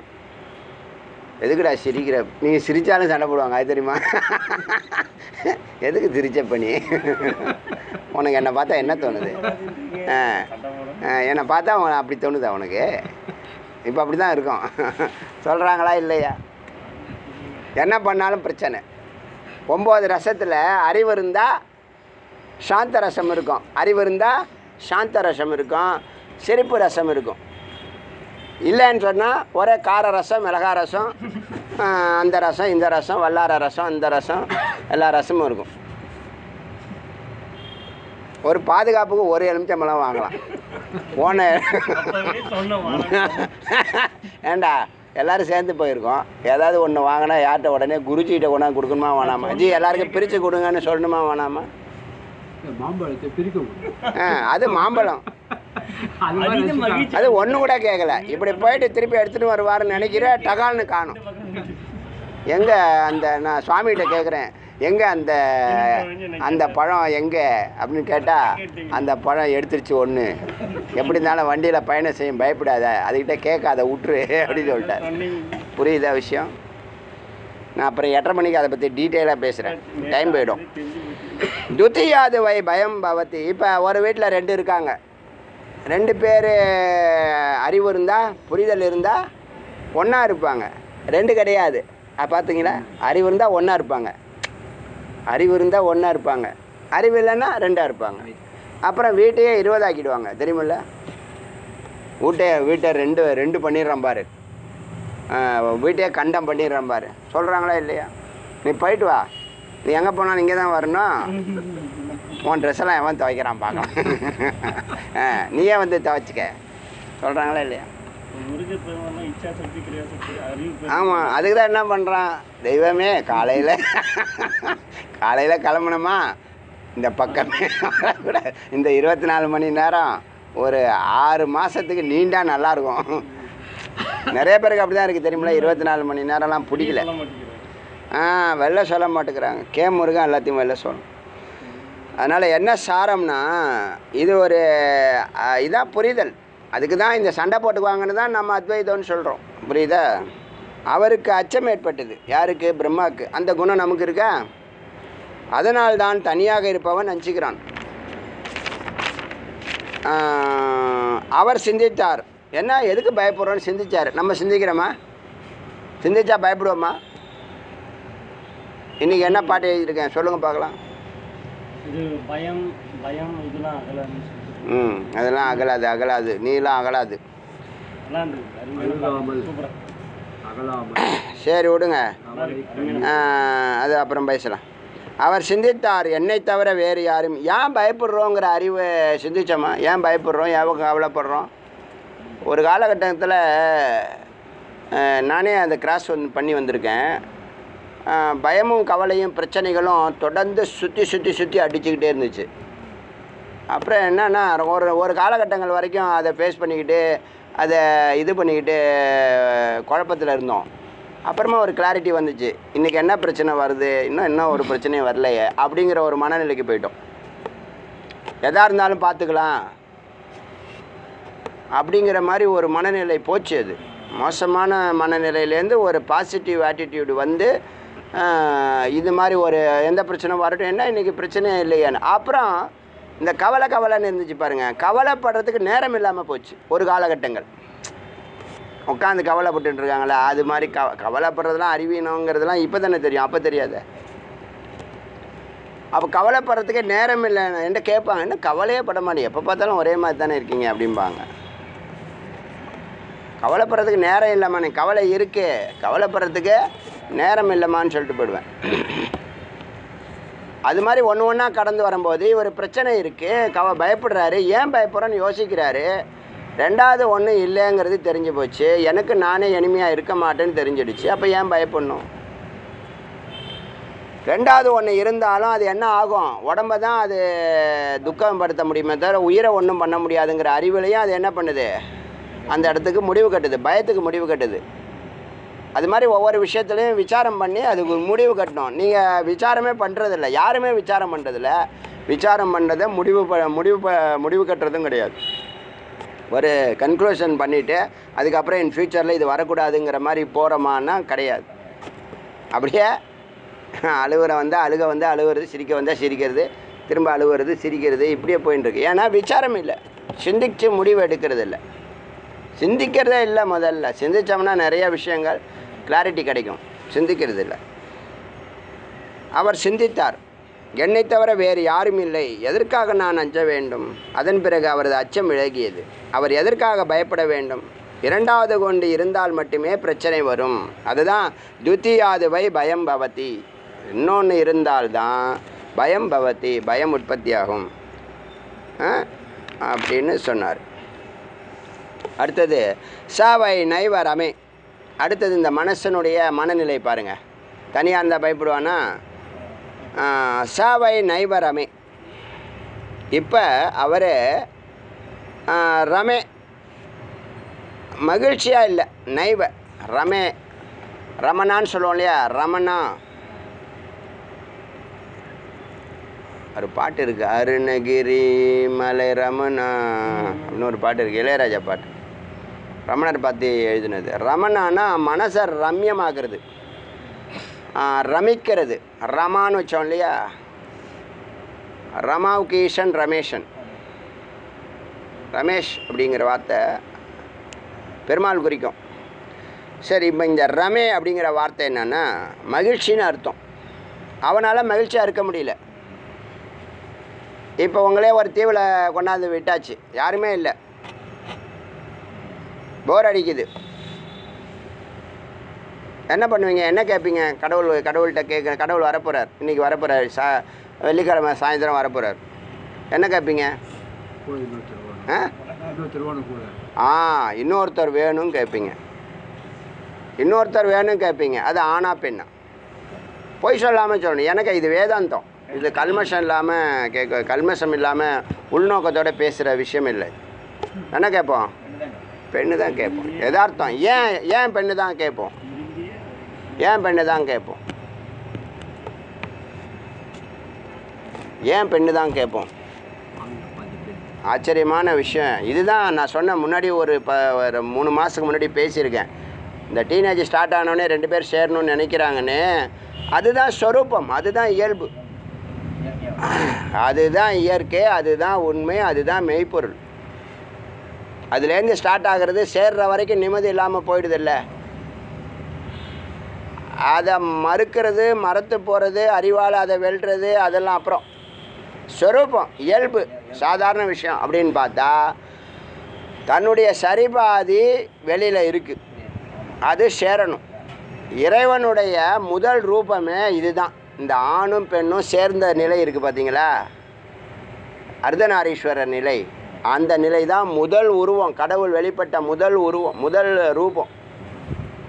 A: எதுக்குடா சிரிக்கிற? நீங்கள் சிரித்தாலும் சண்டை போடுவாங்க. அது தெரியுமா? எதுக்கு சிரிச்ச பண்ணி உனக்கு என்னை பார்த்தா என்ன தோணுது? ஆ, என்னை பார்த்தா அவன் அப்படி தோணுது அவனுக்கு இப்போ அப்படி தான் இருக்கும். சொல்கிறாங்களா இல்லையா? என்ன பண்ணாலும் பிரச்சனை. ஒம்பது ரசத்தில் அறிவு இருந்தால் சாந்த ரசம் இருக்கும். அறிவு இருந்தால் சாந்த ரசம் இருக்கும். சிரிப்பு ரசம் இருக்கும். இல்லைன்னு சொன்னால் ஒரே கார ரசம் மிளகா ரசம் அந்த ரசம் இந்த ரசம் வல்லார ரசம் அந்த ரசம் எல்லா ரசமும் இருக்கும். ஒரு பாதுகாப்புக்கு ஒரு எலுமிச்சம்பழம் வாங்கலாம். போன ஏண்டா எல்லாரும் சேர்ந்து போயிருக்கோம். ஏதாவது ஒன்று வாங்கினா யார்கிட்ட உடனே குருஜிகிட்ட கொண்டாந்து கொடுக்கணுமா வேணாமா? ஜி எல்லாருக்கும் பிரித்து கொடுங்கன்னு சொல்லணுமா வேணாமா?
B: மாம்பழத்தை பிரிக்க
A: ஆ அது மாம்பழம்.
B: அது
A: ஒன்று கூட கேட்கல இப்படி போயிட்டு திருப்பி எடுத்துகிட்டு வருவாருன்னு நினைக்கிற டகால்னு காணும். எங்கே அந்த நான் சுவாமிகிட்ட கேட்குறேன் எங்கே அந்த அந்த பழம் எங்கே? அப்படின்னு கேட்டால் அந்த பழம் எடுத்துருச்சு ஒன்று எப்படி இருந்தாலும் வண்டியில் பயணம் செய்யும் பயப்படாத. அதுக்கிட்ட கேட்காத விட்டுரு அப்படின்னு சொல்லிட்டார். புரியுதா விஷயம்? நான் அப்புறம் எட்டரை மணிக்கு அதை பற்றி டீட்டெயிலாக பேசுகிறேன் டைம் போயிடும். துத்தியாது வை பயம் பவத்தி இப்போ ஒரு வீட்டில் ரெண்டு இருக்காங்க. ரெண்டு பேர் அறிவு இருந்தால் புரிதல் இருந்தால் ஒன்றா இருப்பாங்க. ரெண்டு கிடையாது. அது பார்த்தீங்களா அறிவு இருந்தால் ஒன்றா இருப்பாங்க. அறிவு இருந்தால் ஒன்றா இருப்பாங்க. அறிவு இல்லைன்னா ரெண்டாக இருப்பாங்க. அப்புறம் வீட்டையே இருபதாக்கிடுவாங்க. தெரியுமில்ல? வீட்டை வீட்டை ரெண்டு ரெண்டு பண்ணிடுறான் பாரு. வீட்டையே கண்டம் பண்ணிடுறான் பாரு. சொல்கிறாங்களா இல்லையா? நீ போயிட்டு வா. நீ எங்கே போனாலும் இங்கே தான் வரணும். உன் ட்ரெஸ் எல்லாம் எவன் துவைக்கிறான் பார்க்கலாம் ஆ, நீயே வந்து துவைச்சிக்க. சொல்கிறாங்களா இல்லையா? ஆமாம் அதுக்கு தான் என்ன பண்ணுறான் தெய்வமே காலையில். காலையில் கிளம்பணுமா? இந்த பக்கமே வரக்கூடாது. இந்த இருபத்தி நாலு மணி நேரம் ஒரு ஆறு மாதத்துக்கு நீண்டா நல்லாயிருக்கும். நிறைய பேருக்கு அப்படி தான் இருக்குது தெரியுமில இருபத்தி நாலு மணி நேரம்லாம் பிடிக்கல. ஆ வெளில சொல்ல மாட்டேங்கிறாங்க. கே முருகன் எல்லாத்தையும் வெளில சொல்லணும் அதனால் என்ன சாரம்னா இது ஒரு இதான் புரிதல். அதுக்கு தான் இந்த சண்டை போட்டுக்குவாங்கன்னு தான் நம்ம அத்வைதம்னு சொல்கிறோம் புரியுதா? அவருக்கு அச்சம் ஏற்பட்டது. யாருக்கு? பிரம்மாவுக்கு அந்த குணம் நமக்கு இருக்கா? அதனால் தான் தனியாக இருப்பவன் நினச்சிக்கிறான் அவர் சிந்தித்தார். என்ன? எதுக்கு பயப்படுறோன்னு சிந்திச்சார். நம்ம சிந்திக்கிறோமா? சிந்திச்சா பயப்படுவோமா? இன்றைக்கி என்ன பாட்டு எழுதியிருக்கேன்? சொல்லுங்கள் பார்க்கலாம்.
C: இது பயம் பயம் இதெல்லாம்
A: ம் அதெல்லாம் அகலாது அகலாது. நீலாம் அகலாது. சரி விடுங்க. அது அப்புறம் பேசலாம். அவர் சிந்தித்தார் என்னை தவிர வேறு யாரும். ஏன் பயப்படுறோங்கிற அறிவை சிந்திச்சோமா? ஏன் பயப்படுறோம்? ஏன் கவலைப்படுறோம்? ஒரு காலகட்டத்தில் நானே அந்த கிராஸ் வந்து பண்ணி வந்திருக்கேன். பயமும் கவலையும் பிரச்சனைகளும் தொடர்ந்து சுற்றி சுற்றி சுற்றி அடிச்சுக்கிட்டே இருந்துச்சு. அப்புறம் என்னென்னா ஒரு ஒரு காலகட்டங்கள் வரைக்கும் அதை ஃபேஸ் பண்ணிக்கிட்டு அதை இது பண்ணிக்கிட்டு குழப்பத்தில் இருந்தோம். அப்புறமா ஒரு கிளாரிட்டி வந்துச்சு. இன்றைக்கி என்ன பிரச்சனை வருது? இன்னும் என்ன ஒரு பிரச்சனையும் வரலையே அப்படிங்கிற ஒரு மனநிலைக்கு போயிட்டோம். எதா இருந்தாலும் பார்த்துக்கலாம். அப்படிங்கிற மாதிரி ஒரு மனநிலை போச்சு அது. மோசமான மனநிலையிலேருந்து ஒரு பாசிட்டிவ் ஆட்டிடியூடு வந்து இது மாதிரி ஒரு எந்த பிரச்சனை வரட்டும் என்ன இன்றைக்கி பிரச்சனையே இல்லையான்னு. அப்புறம் இந்த கவலை கவலைன்னு இருந்துச்சு பாருங்கள் கவலைப்படுறதுக்கு நேரம் இல்லாமல் போச்சு. ஒரு காலகட்டங்கள். உட்காந்து கவலைப்பட்டுட்டு இருக்காங்களே அது மாதிரி கவ கவலைப்படுறதுலாம் அறிவீனங்கிறதுலாம் இப்போ தானே தெரியும். அப்போ தெரியாத. அப்போ கவலைப்படுறதுக்கே நேரம் இல்லை. என்கிட்ட கேட்பாங்க என்ன கவலையே பட மாட்டேன். எப்போ பார்த்தாலும் ஒரே மாதிரி தானே இருக்கீங்க? அப்படிம்பாங்க. கவலைப்படுறதுக்கு நேரம் இல்லைம்மா நீ கவலை இருக்கே. கவலைப்படுறதுக்கு நேரம் இல்லைம்மான்னு சொல்லிட்டு போயிடுவேன். அது மாதிரி ஒன்று ஒன்றா கடந்து வரும்போது ஒரு பிரச்சனை இருக்குது கவ பயப்படுறாரு. ஏன் பயப்படுறோன்னு யோசிக்கிறாரு. ரெண்டாவது ஒன்று இல்லைங்கிறது தெரிஞ்சு போச்சு. எனக்கு நானே இனிமையாக இருக்க மாட்டேன்னு தெரிஞ்சிடுச்சு. அப்போ ஏன் பயப்படணும்? ரெண்டாவது ஒன்று இருந்தாலும் அது என்ன ஆகும்? உடம்ப தான் அது துக்கப்படுத்த முடியுமே தவிர உயிரை ஒன்றும் பண்ண முடியாதுங்கிற அறிவிலையும் அது என்ன பண்ணுது? அந்த இடத்துக்கு முடிவு கட்டுது. பயத்துக்கு முடிவு கட்டுது. அது மாதிரி ஒவ்வொரு விஷயத்துலையும் விசாரம் பண்ணி அதுக்கு ஒரு முடிவு கட்டணும். நீங்கள் விசாரமே பண்ணுறதில்ல யாருமே விசாரம் பண்ணுறதில்ல விசாரம் பண்ணுறதை முடிவு ப முடிவு ப முடிவு கட்டுறதும் கிடையாது. ஒரு கன்க்ளூஷன் பண்ணிவிட்டு அதுக்கப்புறம் என் ஃப்யூச்சரில் இது வரக்கூடாதுங்கிற மாதிரி போகிறோமான்னா கிடையாது. அப்படியே அழுகிற வந்தால் அழுக வந்து அழுகுறது சிரிக்க வந்தால் சிரிக்கிறது திரும்ப அழுகுறது சிரிக்கிறது இப்படியே போயின்னு இருக்கு ஏன்னா விசாரம் இல்லை. சிந்திச்சு முடிவு எடுக்கிறது இல்லை சிந்திக்கிறதே இல்லை முதல்ல. சிந்தித்தோம்னா நிறைய விஷயங்கள். கிளாரிட்டி கிடைக்கும். சிந்திக்கிறது இல்லை அவர் சிந்தித்தார். என்னை தவிர வேறு யாரும் இல்லை. எதற்காக நான் அஞ்ச வேண்டும்? அதன் பிறகு அவரது அச்சம் விலகியது. அவர் எதற்காக பயப்பட வேண்டும்? இரண்டாவது கொண்டு இருந்தால் மட்டுமே பிரச்சனை வரும். அதுதான் துத்தியாதுவை பயம் பவதி. இன்னொன்று இருந்தால்தான் பயம் பவதி பயம் உற்பத்தியாகும். ஆ? அப்படின்னு சொன்னார். அடுத்தது சாவை நைவர் ரமே. அடுத்தது இந்த மனசனுடைய மனநிலை பாருங்க. தனியாக இருந்தால் பயப்படுவானா? சாவை நைவ ரமே இப்போ அவர் ரமே. மகிழ்ச்சியாக இல்லை நைவ ரமே. ரமணான்னு சொல்லுவோம் இல்லையா? ரமணா. ஒரு பாட்டு இருக்குது அருணகிரி மலை ரமணா. அப்படின்னு ஒரு பாட்டு இருக்குது இளையராஜா பாட்டு. ரமணர் பார்த்து எழுதினது. ரமணானா மனசை ரம்யமாகிறது ரமிக்கிறது. ரமான்னு வச்சோம் இல்லையா? ரமாவுக்கு ரமேஷன். ரமேஷ் அப்படிங்கிற வார்த்தை பெருமாள் குறிக்கும். சரி இப்போ இந்த ரமே அப்படிங்கிற வார்த்தை என்னென்னா மகிழ்ச்சின்னு அர்த்தம். அவனால் மகிழ்ச்சியாக இருக்க முடியல. இப்போ உங்களே ஒரு தீவில் கொண்டாந்து விட்டாச்சு. யாருமே இல்லை. போர் அடிக்குது. என்ன பண்ணுவீங்க? என்ன கேட்பீங்க கடவுள் கடவுள்கிட்ட கேட்க கடவுள் வரப்போகிறார் இன்றைக்கி வரப்போகிறார் சா வெள்ளிக்கிழமை சாயந்தரம் வரப்போகிறார் என்ன கேட்பீங்க ஆ?
B: இன்னொருத்தர்
A: வேணும்னு கேட்பீங்க இன்னொருத்தர் வேணும்னு கேட்பீங்க அது ஆனா பெண்ணா? பொய் சொல்லாமல் சொல்லணும். எனக்கு இது வேதாந்தம். இது கல்மஷம் இல்லாமல் கேட்க கல்மஷம் இல்லாமல் உள்நோக்கத்தோட பேசுகிற விஷயம் இல்லை. என்ன கேட்போம் பெண்ணு தான் கேட்போம். எதார்த்தம் ஏன் ஏன் பெண்ணு தான் கேட்போம்? ஏன் பெண்ணு தான் கேட்போம்? ஏன் பெண்ணு தான் கேட்போம்? ஆச்சரியமான விஷயம். இதுதான் நான் சொன்ன முன்னாடி ஒரு ப ஒரு மூணு மாதத்துக்கு முன்னாடி பேசியிருக்கேன். இந்த டீனேஜ் ஸ்டார்ட் ஆனோடனே ரெண்டு பேர் சேரணும்னு நினைக்கிறாங்கன்னு. அதுதான் ஸ்வரூபம் அதுதான் இயல்பு. அதுதான் இயற்கை அதுதான் உண்மை அதுதான் மெய்ப்பொருள். அதுலேருந்து ஸ்டார்ட் ஆகிறது சேர்ற வரைக்கும் நிம்மதி இல்லாமல் போயிடுதில்ல. அதை மறுக்கிறது மறத்து போகிறது அறிவால் அதை வெல்றது அதெல்லாம் அப்புறம். ஸ்வரூபம் இயல்பு சாதாரண விஷயம் அப்படின்னு பார்த்தா தன்னுடைய சரிபாதி வெளியில் இருக்குது அது சேரணும். இறைவனுடைய முதல் ரூபமே இதுதான். இந்த ஆணும் பெண்ணும் சேர்ந்த நிலை இருக்குது பார்த்தீங்களா? அர்த்தநாரீஸ்வரர் நிலை. அந்த நிலை தான் முதல் உருவம் கடவுள் வெளிப்பட்ட முதல் உருவம் முதல் ரூபம்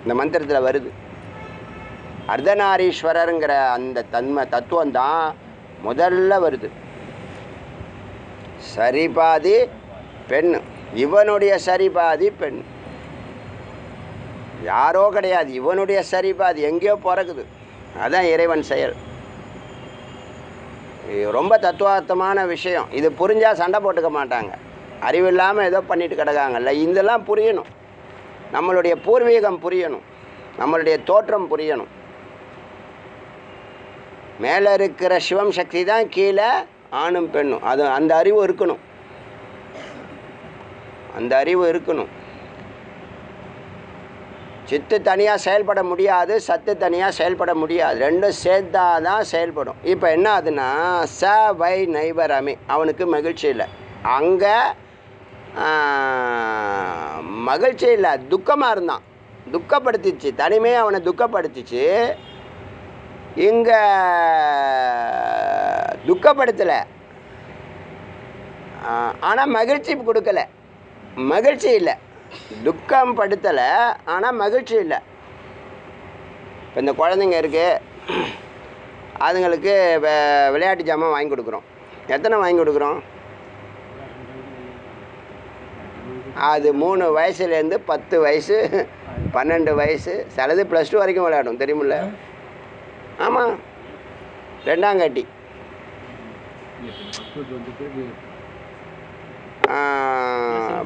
A: இந்த மந்திரத்தில் வருது. அர்த்தநாரீஸ்வரருங்கிற அந்த தன்மை தத்துவம் தான் முதல்ல வருது. சரிபாதி பெண் இவனுடைய சரிபாதி பெண். யாரோ கிடையாது இவனுடைய சரிபாதி எங்கேயோ பிறக்குது அதுதான் இறைவன் செயல். இது ரொம்ப தத்துவார்த்தமான விஷயம். இது புரிஞ்சால் சண்டை போட்டுக்க மாட்டாங்க. அறிவில்லாமல் ஏதோ பண்ணிட்டு கிடக்காங்கல்ல இதெல்லாம் புரியணும். நம்மளுடைய பூர்வீகம் புரியணும். நம்மளுடைய தோற்றம் புரியணும். மேலே இருக்கிற சிவம் சக்தி தான் கீழே ஆணும் பெண்ணும். அது அந்த அறிவு இருக்கணும். அந்த அறிவு இருக்கணும். சித்து தனியாக செயல்பட முடியாது சத்து தனியாக செயல்பட முடியாது. ரெண்டும் சேர்த்தா தான் செயல்படும். இப்போ என்ன ஆகுதுன்னா ச வை நைவர் அவனுக்கு மகிழ்ச்சி இல்லை. அங்கே மகிழ்ச்சி இல்லை. துக்கமாக இருந்தான். துக்கப்படுத்திச்சு. தனிமையாக அவனை துக்கப்படுத்திச்சு. இங்கே துக்கப்படுத்தலை. ஆனால் மகிழ்ச்சி கொடுக்கல. மகிழ்ச்சி இல்லை. துக்கம் படுத்தலை. ஆனால் மகிழ்ச்சி இல்லை. இப்போ இந்த குழந்தைங்க இருக்குது அதுங்களுக்கு விளையாட்டு ஜாமான் வாங்கி கொடுக்குறோம். எத்தனை வாங்கி கொடுக்குறோம்? அது மூணு வயசுலேருந்து பத்து வயசு பன்னெண்டு வயசு சிலது ப்ளஸ் டூ வரைக்கும் விளையாடும் தெரியுமில்ல? ஆமாம் ரெண்டாங்காட்டி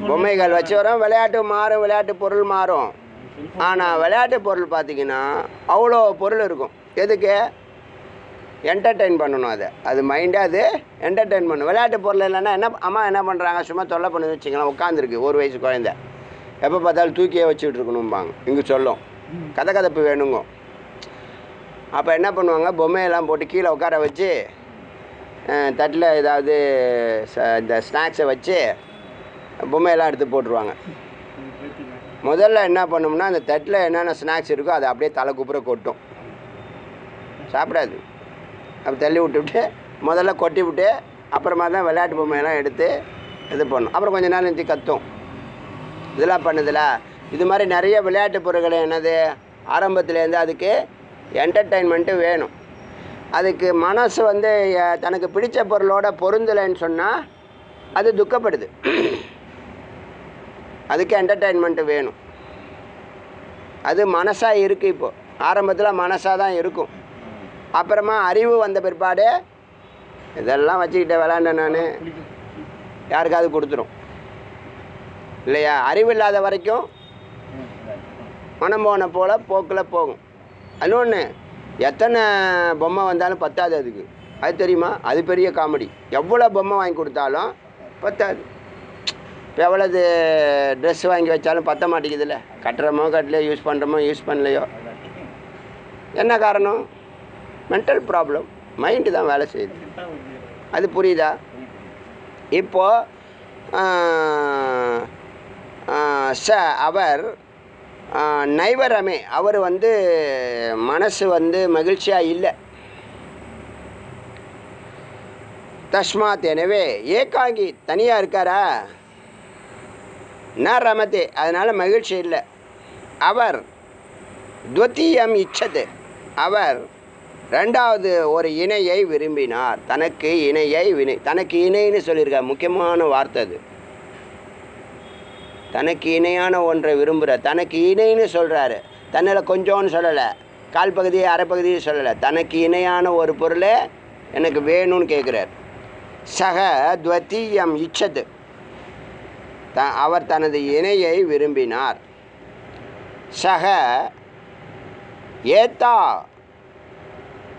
A: பொம்மைகள் வச்சு வரோம் விளையாட்டு மாறும் விளையாட்டு பொருள் மாறும். ஆனால் விளையாட்டு பொருள் பார்த்திங்கன்னா அவ்வளோ பொருள் இருக்கும். எதுக்கு? என்டர்டெயின் பண்ணணும் அதை. அது மைண்டே அது என்டர்டெயின் பண்ணணும். விளையாட்டு பொருள் இல்லைன்னா என்ன அம்மா என்ன பண்ணுறாங்க சும்மா தொல்லை பண்ணி வச்சுக்கலாம் உட்காந்துருக்கு ஒரு வயசு குழந்த. எப்போ பார்த்தாலும் தூக்கியே வச்சுக்கிட்டு இருக்கணும்பாங்க. இங்கே சொல்லும். கதை கதப்பு வேணுங்க. அப்போ என்ன பண்ணுவாங்க? பொம்மையெல்லாம் போட்டு கீழே உட்கார வச்சு தட்டில் ஏதாவது ச- இந்த ஸ்நாக்ஸை வச்சு பொம்மையெல்லாம் எடுத்து போட்டுருவாங்க. முதல்ல என்ன பண்ணோம்னா அந்த தட்டில் என்னென்ன ஸ்நாக்ஸ் இருக்கோ அதை அப்படியே தலை குப்புற கொட்டும். சாப்பிடாது. அப்படி தள்ளி விட்டுவிட்டு முதல்ல கொட்டி விட்டு அப்புறமா தான் விளையாட்டு பொம்மையெல்லாம் எடுத்து இது பண்ணும் அப்புறம் கொஞ்ச நாள் நிறுத்தி கத்தும். இதெல்லாம் பண்ணுதில்ல இது மாதிரி நிறைய விளையாட்டு பொருட்கள் என்னது? ஆரம்பத்துலேருந்து அதுக்கு என்டர்டெயின்மெண்ட்டு வேணும். அதுக்கு மனசு வந்து தனக்கு பிடித்த பொருளோட பொருந்தலைன்னு சொன்னால் அது துக்கப்படுது. அதுக்கு என்டர்டெயின்மெண்ட்டு வேணும். அது மனசாக இருக்குது இப்போது ஆரம்பத்தில் மனசாக தான் இருக்கும். அப்புறமா அறிவு வந்த பிற்பாடு இதெல்லாம் வச்சுக்கிட்ட விளாண்டேன் நான். யாருக்காவது கொடுத்துரும். இல்லையா? அறிவு இல்லாத வரைக்கும் மனம் போன போல் போக்கில் போகும். இன்னொன்று எத்தனை பொம்மை வந்தாலும் பத்தாது அதுக்கு. அது தெரியுமா? அது பெரிய காமெடி. எவ்வளோ பொம்மை வாங்கி கொடுத்தாலும் பத்தாது. இப்போ எவ்வளவு ட்ரெஸ் வாங்கி வச்சாலும் பத்த மாட்டேங்குதுல்ல. கட்டுறமோ கட்டலையோ யூஸ் பண்ணுறமோ யூஸ் பண்ணலையோ. என்ன காரணம்? மென்டல் ப்ராப்ளம் மைண்டு தான் வேலை செய்யுது. அது புரியுதா? இப்போது ச அவர் நைவரமே. அவர் வந்து மனசு வந்து மகிழ்ச்சியாக இல்லை. தஸ்மாத் எனவே ஏகாங்கி தனியாக இருக்காரா? ந ரமதே. அதனால் மகிழ்ச்சி இல்லை. அவர் துவத்தீயம் இச்சது. அவர் ரெண்டாவது ஒரு இணையை விரும்பினார். தனக்கு இணையை வினை தனக்கு இணைன்னு சொல்லியிருக்கார் முக்கியமான வார்த்தை அது. தனக்கு இணையான ஒன்றை விரும்புகிற தனக்கு இணைன்னு சொல்கிறாரு தன்னில் கொஞ்சோன்னு சொல்லலை. கால் பகுதி அரைப்பகுதியை சொல்லலை. தனக்கு இணையான ஒரு பொருளை எனக்கு வேணும்னு கேட்குறார் சக துவத்தீயம் இச்சது த அவர் தனது இணையை விரும்பினார். சக ஏத்தா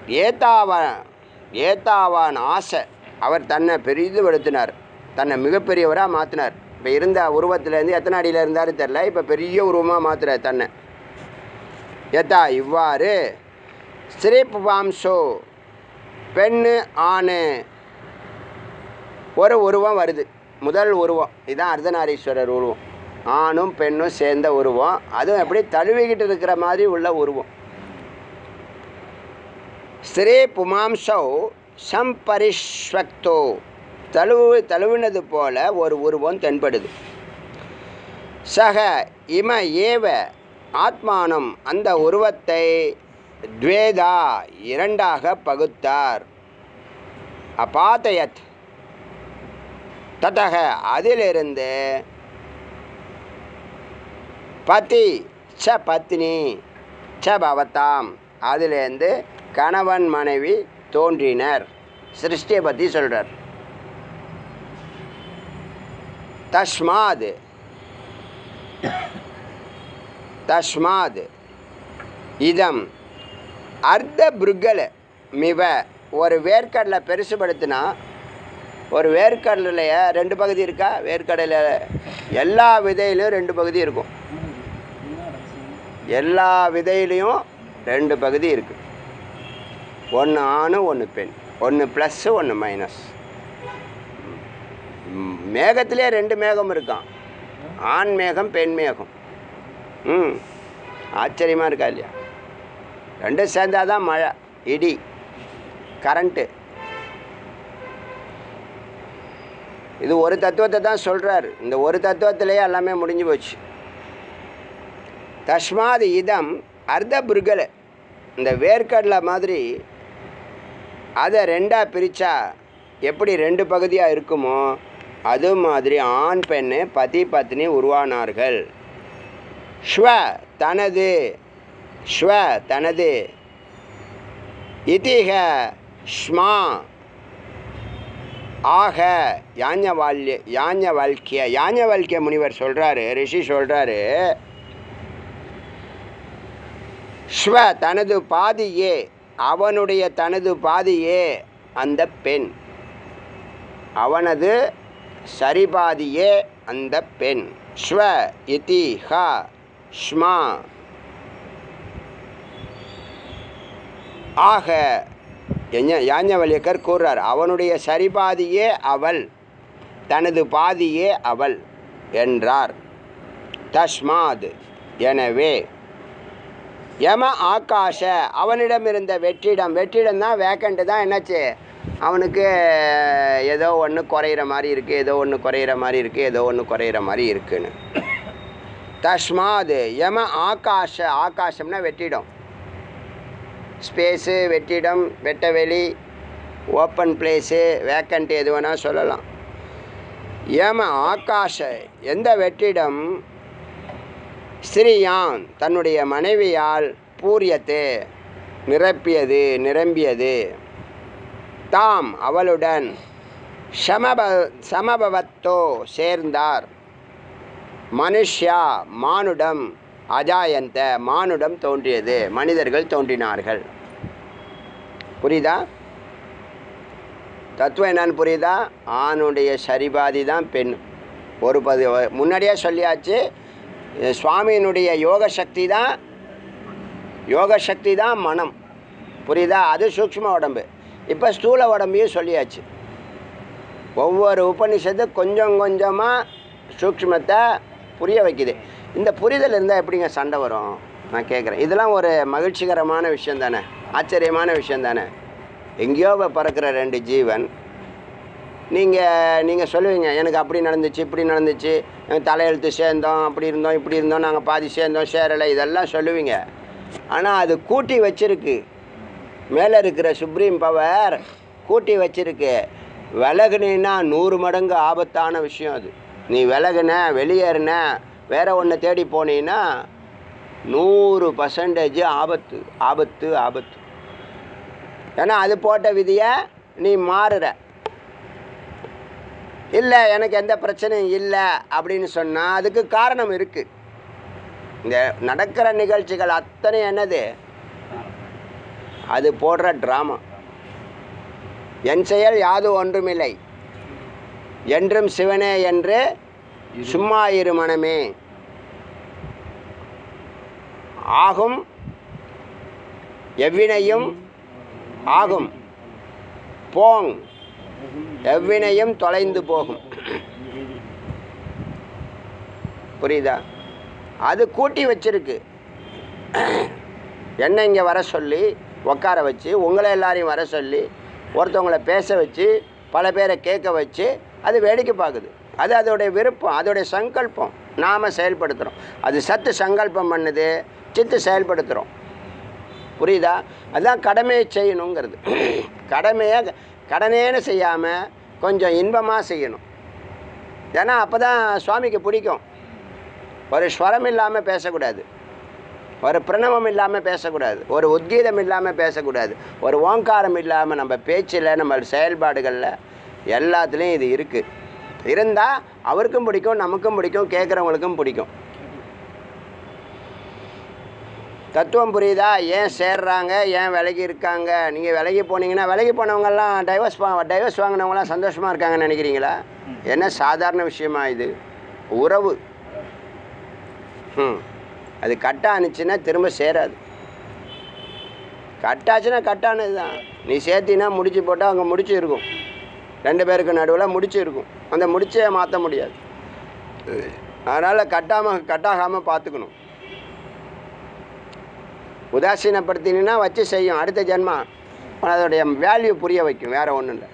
A: ஏத்தாவான் ஏத்தாவான் ஆசை. அவர் தன்னை பெரிதுபடுத்தினார். தன்னை மிகப்பெரியவராக மாற்றினார் இப்போ இருந்த உருவத்திலேருந்து எத்தனை அடியில் இருந்தாரு தெரில இப்போ பெரிய உருவமாக மாற்றுறார் தன்னை. ஏத்தா இவ்வாறு ஸ்ரீப் வாம்சோ பெண்ணு ஆணு ஒரு உருவம் வருது. முதல் உருவம். இதுதான் அர்த்தநாரீஸ்வரர் உருவம். ஆணும் பெண்ணும் சேர்ந்த உருவம். அதுவும் எப்படி தழுவிக்கிட்டு இருக்கிற மாதிரி உள்ள உருவம். ஸ்ரீ புமாம்சௌ சம்பரிஷ்வக்தோ. தழுவு தழுவினது போல ஒரு உருவம் தென்படுது. சக இம ஏவ ஆத்மானம் அந்த உருவத்தை துவேதா இரண்டாக பகுத்தார். அபாதயத். ததக அதிலிருந்து பதி ச பத்னி ச பவதாம். அதிலேருந்து கணவன் மனைவி தோன்றினர். சிருஷ்டியை பற்றி சொல்கிறார் தஸ்மாது தஸ்மாது இதம். அர்த்த புருகலை மிவ. ஒரு வேர்க்கடலை பெருசுபடுத்தினா ஒரு வேர்க்கடலைய ரெண்டு பகுதி இருக்கா? வேர்க்கடலையில் எல்லா விதையிலையும் ரெண்டு பகுதி இருக்கும். எல்லா விதையிலையும் ரெண்டு பகுதி இருக்குது ஒன்று ஆணு ஒன்று பெண். ஒன்று ப்ளஸ்ஸு ஒன்று மைனஸ் மேகத்திலே ரெண்டு மேகம் இருக்கான் ஆண் மேகம் பெண் மேகம். ம் ஆச்சரியமாக இருக்கா இல்லையா? ரெண்டும் சேர்ந்தாதான் மழை இடி கரண்ட்டு இது ஒரு தத்துவத்தை தான் சொல்கிறார் இந்த ஒரு தத்துவத்திலேயே எல்லாமே முடிஞ்சு போச்சு. தஸ்மாத் இதம் அர்த்த புருகலை இந்த வேர்க்கடலை மாதிரி அதை ரெண்டாக பிரித்தா எப்படி ரெண்டு பகுதியாக இருக்குமோ அது மாதிரி ஆண் பெண்ணு பதி பத்னி உருவானார்கள். ஸ்வ தனது ஸ்வ தனது. இதிக ஸ்மா ஆக யாஞவால்ய யாஞவல்கிய யாஞவல்கிய முனிவர் சொல்கிறாரு ரிஷி சொல்கிறாரு ஸ்வ தனது பாதியே அவனுடைய தனது பாதியே அந்த பெண். அவனது சரிபாதியே அந்த பெண். ஸ்வ இதி ஹ ஸ்மா. ஆக எஞ- கூறுறார் அவனுடைய சரிபாதியே அவள் தனது பாதியே அவள் என்றார். தஸ்மாத். எனவே யம ஆகாஷ. அவனிடம் இருந்த வெற்றிடம். வெற்றிடம் தான் வேக்கண்ட்டு தான் என்னாச்சு? அவனுக்கு ஏதோ ஒன்று குறையிற மாதிரி இருக்குது ஏதோ ஒன்று குறையிற மாதிரி இருக்குது ஏதோ ஒன்று குறையிற மாதிரி இருக்குன்னு. தஸ்மாத் யம ஆகாஷ. ஆகாசம்னா வெற்றிடம். ஸ்பேஸு வெற்றிடம் வெட்டவெளி ஓப்பன் பிளேஸு வேக்கண்ட் எது வேணால் சொல்லலாம். ஏம ஆகாஷ. எந்த வெற்றிடம்? ஸ்ரீயான் தன்னுடைய மனைவியால் பூரியத்து நிரப்பியது நிரம்பியது. தாம் அவளுடன் சமப சமபவத்தோ சேர்ந்தார். மனுஷ்யா மானுடம் அஜாயந்த மானுடம் தோன்றியது. மனிதர்கள் தோன்றினார்கள். புரியுதா? தத்துவம் என்னன்னு புரியுதா? ஆணுடைய சரிபாதி தான் பெண். ஒரு பதி முன்னாடியே சொல்லியாச்சு. சுவாமியினுடைய யோக சக்தி தான் யோக சக்தி தான் மனம். புரியுதா? அது சூக்ஷ்ம உடம்பு. இப்போ ஸ்தூல உடம்பையும் சொல்லியாச்சு. ஒவ்வொரு உபனிஷத்து கொஞ்சம் கொஞ்சமாக சூக்ஷ்மத்தை புரிய வைக்குது. இந்த புரிதல் இருந்தால் எப்படிங்க சண்டை வரும்? நான் கேட்குறேன் இதெல்லாம் ஒரு மகிழ்ச்சிகரமான விஷயம் தானே ஆச்சரியமான விஷயம் தானே எங்கேயோ பறக்கிற ரெண்டு ஜீவன் நீங்கள் நீங்கள் சொல்லுவீங்க எனக்கு அப்படி நடந்துச்சு இப்படி நடந்துச்சு தலையெழுத்து சேர்ந்தோம் அப்படி இருந்தோம் இப்படி இருந்தோம் நாங்கள் பாதி சேர்ந்தோம் சேரலை இதெல்லாம் சொல்லுவீங்க. ஆனால் அது கூட்டி வச்சிருக்கு. மேலே இருக்கிற சுப்ரீம் பவர் கூட்டி வச்சிருக்கு. விலகுனா நூறு மடங்கு ஆபத்தான விஷயம் அது. நீ விலகுன வெளியேறின வேற ஒன்று தேடி போனீன்னா நூறு பர்சன்டேஜ் ஆபத்து ஆபத்து ஆபத்து. ஏன்னா அது போட்ட விதியை நீ மாறுற. இல்லை எனக்கு எந்த பிரச்சனையும் இல்லை அப்படின்னு சொன்னால் அதுக்கு காரணம் இருக்குது இந்த நடக்கிற நிகழ்ச்சிகள் அத்தனை என்னது? அது போடுற ட்ராமா என் செயல் யாது ஒன்றுமில்லை. என்றும் சிவனே என்று சும்மா இரு மனமே ஆகும் எவ்வினையும் ஆகும். போங். எவ்வினையும் தொலைந்து போகும். புரியுதா? அது கூட்டி வச்சிருக்கு. என்ன இங்கே வர சொல்லி உட்கார வச்சு உங்களை எல்லாரையும் வர சொல்லி ஒருத்தவங்கள பேச வச்சு பல பேரை கேட்க வச்சு அது வேடிக்கை பார்க்குது. அது அதோடைய விருப்பம் அதோடைய சங்கல்பம். நாம் செயல்படுத்துகிறோம் அது சத்து சங்கல்பம் பண்ணுது சித்து செயல்படுத்துகிறோம் புரியுதா? அதுதான் கடமையை செய்யணுங்கிறது. கடமையை கடனேன்னு செய்யாமல் கொஞ்சம் இன்பமாக செய்யணும். ஏன்னா அப்போ தான் சுவாமிக்கு பிடிக்கும். ஒரு ஸ்வரம் இல்லாமல் பேசக்கூடாது. ஒரு பிரணவம் இல்லாமல் பேசக்கூடாது. ஒரு உத்கீதம் இல்லாமல் பேசக்கூடாது. ஒரு ஓங்காரம் இல்லாமல் நம்ம பேச்சில் நம்ம செயல்பாடுகளில் எல்லாத்துலேயும் இது இருக்குது இருந்தால் அவருக்கும் பிடிக்கும் நமக்கும் பிடிக்கும் கேட்குறவங்களுக்கும் பிடிக்கும். தத்துவம் புரியுதா? ஏன் சேர்றாங்க? ஏன் விலகி இருக்காங்க? நீங்கள் விலகி போனீங்கன்னா விலகி போனவங்கெல்லாம் டைவர்ஸ் டைவர்ஸ் வாங்கினவங்களாம் சந்தோஷமாக இருக்காங்கன்னு நினைக்கிறீங்களா? என்ன சாதாரண விஷயமா இது? உறவு. ம். அது கட்டானுச்சுன்னா திரும்ப சேராது. கட்டாச்சுன்னா கட்டானது தான் நீ சேர்த்தினா முடிச்சு போட்டால் அங்கே முடிச்சு இருக்கும். ரெண்டு பேருக்கு நடுவில் முடிச்சு இருக்கும். அந்த முடிச்சே மாற்ற முடியாது. அதனால் கட்டாமல் கட்டாகாமல் பார்த்துக்கணும் உதாசீனப்படுத்தினா வச்சு செய்யும். அடுத்த ஜென்மா அதோடைய வேல்யூ புரிய வைக்கும். வேறு ஒன்றும் இல்லை.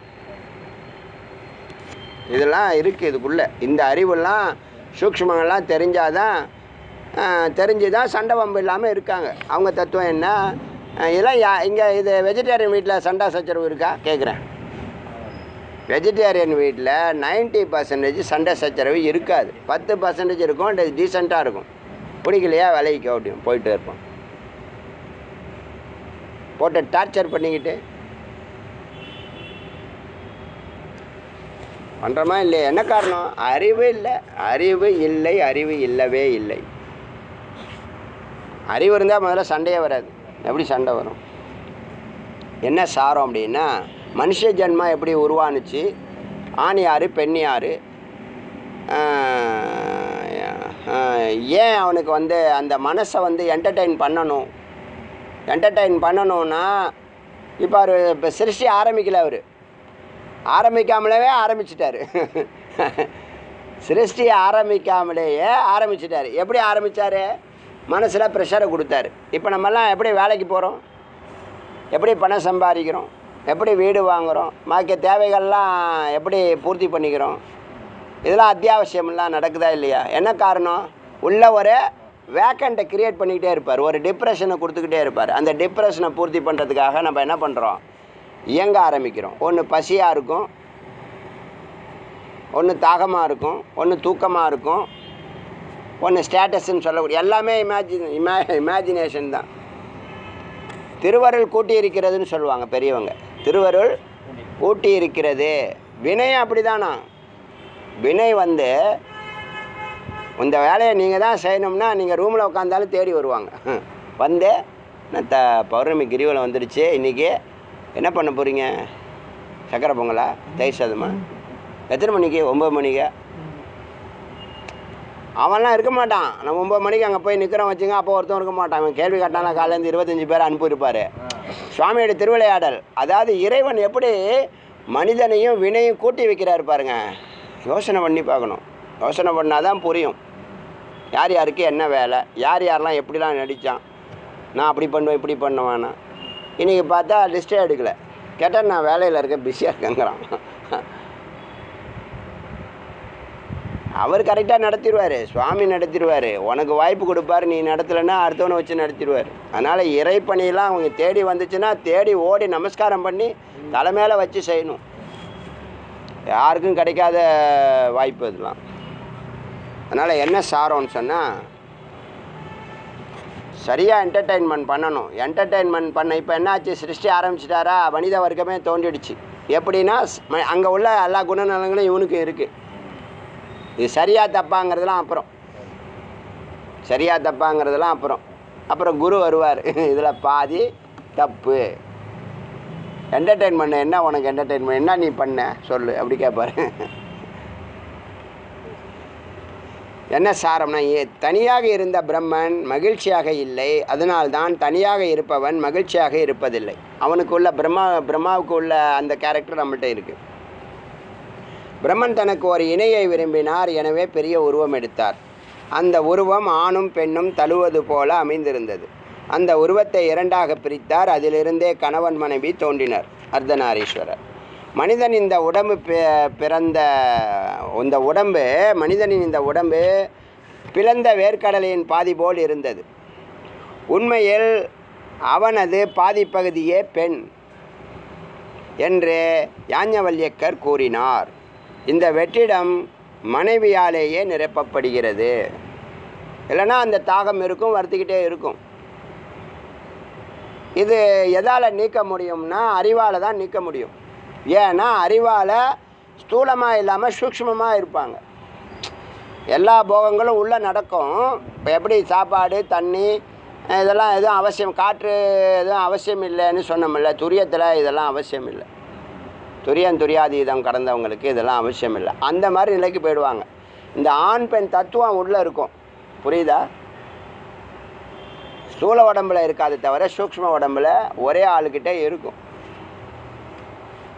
A: இதெல்லாம் இருக்குது இதுக்குள்ளே. இந்த அறிவெல்லாம் சூக்ஷ்மங்கள்லாம் தெரிஞ்சாதான் தெரிஞ்சு தான் சண்டை வம்பு இல்லாமல் இருக்காங்க. அவங்க தத்துவம் என்ன? இதெல்லாம் யா இங்கே இது வெஜிடேரியன் வீட்டில் சண்டை சச்சரவு இருக்கா? கேட்குறேன் வெஜிடேரியன் வீட்டில் 90% பர்சன்டேஜ் சண்டை சச்சரவு இருக்காது. பத்து பர்சன்டேஜ் இருக்கும் டீசெண்டாக இருக்கும். பிடிக்கலையா? விலைக்கு அப்படியும் போயிட்டு இருப்போம். போட்டு டார்ச்சர் பண்ணிக்கிட்டு. பண்ணுறோமா இல்லையா? என்ன காரணம்? அறிவு இல்லை. அறிவு இல்லை அறிவு இல்லவே இல்லை. அறிவு இருந்தால் முதல்ல சண்டையே வராது. எப்படி சண்டை வரும்? என்ன சாரம் அப்படின்னா மனுஷ ஜென்மா எப்படி உருவானுச்சு? ஆண் யார் பெண் யார்? ஏன் அவனுக்கு வந்து அந்த மனசை வந்து என்டர்டெயின் பண்ணணும்? என்டர்டெயின் பண்ணணும்னா இப்போ அவர் இப்போ சிருஷ்டி ஆரம்பிக்கல அவர். ஆரம்பிக்காமலேயே ஆரம்பிச்சிட்டார். சிருஷ்டியை ஆரம்பிக்காமலேயே ஆரம்பிச்சிட்டார். எப்படி ஆரம்பித்தார் மனசில் ப்ரெஷரை கொடுத்தாரு. இப்போ நம்மெல்லாம் எப்படி வேலைக்கு போகிறோம் எப்படி பணம் சம்பாதிக்கிறோம்? எப்படி வீடு வாங்குகிறோம் மாக்க தேவைகள்லாம் எப்படி பூர்த்தி பண்ணிக்கிறோம்? இதெல்லாம் அத்தியாவசியம்லாம் நடக்குதா இல்லையா? என்ன காரணம்? உள்ள ஒரு வேக்கண்ட்டை கிரியேட் பண்ணிக்கிட்டே இருப்பார். ஒரு டிப்ரெஷனை கொடுத்துக்கிட்டே இருப்பார். அந்த டிப்ரெஷனை பூர்த்தி பண்ணுறதுக்காக நம்ம என்ன பண்ணுறோம் இயங்க ஆரம்பிக்கிறோம். ஒன்று பசியாக இருக்கும். ஒன்று தாகமாக இருக்கும். ஒன்று தூக்கமாக இருக்கும். ஒன்று ஸ்டேட்டஸ்ன்னு சொல்லக்கூடிய எல்லாமே இமேஜின் இமே இமேஜினேஷன் தான். திருவருள் கூட்டி இருக்கிறதுன்னு சொல்லுவாங்க பெரியவங்க. திருவருள் கூட்டி இருக்கிறது வினயம் அப்படிதானா? வினை வந்து இந்த வேலையை நீங்கள் தான் செய்யணும்னா நீங்கள் ரூமில் உட்காந்தாலும் தேடி வருவாங்க. வந்து நான் த பௌர்ணமி கிரிவலம் வந்துடுச்சு. இன்றைக்கி என்ன பண்ண போகிறீங்க சக்கரை பொங்கலா? தயிர் சாதமா? எத்தனை மணிக்கு? ஒம்பது மணிக்கு? அவன்லாம் இருக்க மாட்டான். நம்ம ஒம்பது மணிக்கு அங்கே போய் நிற்கிறோம் வச்சுங்க அப்போ ஒருத்தன் இருக்க மாட்டான். அவன் கேள்வி கேட்டானா காலேருந்து இருபத்தஞ்சி பேர் அனுப்பியிருப்பார். சுவாமியோட திருவிளையாடல். அதாவது இறைவன் எப்படி மனிதனையும் வினையும் கூட்டி வைக்கிறாரு பாருங்க. யோசனை பண்ணி பார்க்கணும். யோசனை பண்ணால் தான் புரியும். யார் யாருக்கு என்ன வேலை யார் யாரெல்லாம் எப்படிலாம் நடித்தான் நான் அப்படி பண்ணுவேன் இப்படி பண்ணுவேன்னா. இன்றைக்கி பார்த்தா லிஸ்ட்டே எடுக்கலை. கேட்டால் நான் வேலையில் இருக்க பிஸியாக இருக்கேங்கிறான். அவர் கரெக்டாக நடத்திடுவார் சுவாமி நடத்திடுவார். உனக்கு வாய்ப்பு கொடுப்பாரு நீ நடத்தலைன்னா அடுத்தவனை வச்சு நடத்திடுவார். அதனால் இறைப்பணியெல்லாம் அவங்க தேடி வந்துச்சுன்னா தேடி ஓடி நமஸ்காரம் பண்ணி தலை மேலே வச்சு செய்யணும். யாருக்கும் கிடைக்காத வாய்ப்பு இதெல்லாம் அதனால் என்ன சாரம்னு சொன்னால் சரியாக என்டர்டெயின்மெண்ட் பண்ணணும். என்டர்டெயின்மெண்ட் பண்ண இப்போ என்னாச்சு? சிருஷ்டி ஆரம்பிச்சிட்டாரா? மனித வர்க்கமே தோண்டிடுச்சு எப்படின்னா அங்கே உள்ள எல்லா குணநலங்களும் இவனுக்கு இருக்குது இது சரியாக தப்பாங்கிறதுலாம் அப்புறம். சரியாக தப்பாங்கிறதுலாம் அப்புறம். அப்புறம் குரு வருவார். இதில் பாதி தப்பு. என்டர்டெயின்மெண்ட் என்ன உனக்கு? என்டர்டெயின்மெண்ட் என்ன நீ பண்ண? சொல்லு. அப்படி கேட்பாரு என்ன சாரம்னா ஏ தனியாக இருந்த பிரம்மன் மகிழ்ச்சியாக இல்லை. அதனால்தான் தனியாக இருப்பவன் மகிழ்ச்சியாக இருப்பதில்லை. அவனுக்கு உள்ள பிரம்மா பிரம்மாவுக்கு உள்ள அந்த கேரக்டர் நம்மள்கிட்ட இருக்குது பிரம்மன் தனக்கு ஒரு இணையை விரும்பினார் எனவே பெரிய உருவம் எடுத்தார். அந்த உருவம் ஆணும் பெண்ணும் தழுவது போல அமைந்திருந்தது. அந்த உருவத்தை இரண்டாக பிரித்தார். அதிலிருந்தே கணவன் மனைவி தோன்றினர் அர்த்தநாரீஸ்வரர். மனிதன் இந்த உடம்பு பிறந்த இந்த உடம்பு மனிதனின் இந்த உடம்பு பிளந்த வேர்க்கடலையின் பாதி போல் இருந்தது. உண்மையில் அவனது பாதிப்பகுதியே பெண் என்று யாஞ்சவல்யக்கர் கூறினார். இந்த வெற்றிடம் மனைவியாலேயே நிரப்பப்படுகிறது. இல்லைன்னா அந்த தாகம் இருக்கும் வருத்திக்கிட்டே இருக்கும். இது எதால் நீக்க முடியும்னா அறிவால் தான் நீக்க முடியும். ஏன்னா அறிவால் ஸ்தூலமாக இல்லாமல் சூக்ஷ்மமாக இருப்பாங்க. எல்லா போகங்களும் உள்ளே நடக்கும். இப்போ எப்படி சாப்பாடு தண்ணி இதெல்லாம் எதுவும் அவசியம் காற்று எதுவும் அவசியம் இல்லைன்னு சொன்னோம்ல துரியத்தில் இதெல்லாம் அவசியம் இல்லை. துரியன் துரியாதீதம் கடந்தவங்களுக்கு இதெல்லாம் அவசியம் இல்லை. அந்த மாதிரி நிலைக்கு போயிடுவாங்க. இந்த ஆண் பெண் தத்துவம் உள்ளே இருக்கும். புரியுதா? ஸ்தூல உடம்புல இருக்காது தவிர சூக்ஷ்ம உடம்புல ஒரே ஆளுக்கிட்டே இருக்கும்.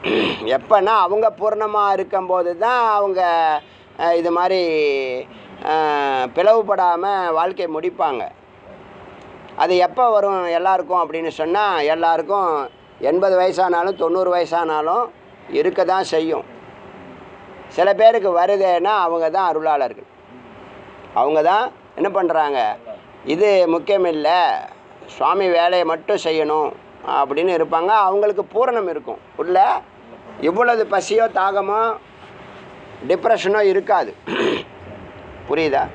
A: எப்போன்னா அவங்க பூர்ணமாக இருக்கும்போது தான் அவங்க இது மாதிரி பிளவுபடாமல் வாழ்க்கை முடிப்பாங்க. அது எப்போ வரும் எல்லாருக்கும் அப்படின்னு சொன்னால் எல்லாருக்கும் எண்பது வயசானாலும் தொண்ணூறு வயசானாலும் இருக்க தான் செய்யும். சில பேருக்கு வருதுன்னா அவங்க தான் அருளாளர்கள். அவங்க தான் என்ன பண்ணுறாங்க இது முக்கியமில்லை சுவாமி வேலையை மட்டும் செய்யணும் அப்படின்னு இருப்பாங்க. அவங்களுக்கு பூரணம் இருக்கும். உள்ள இவ்வளவு பசியோ தாகமோ டிப்ரெஷனோ இருக்காது. புரியுதா?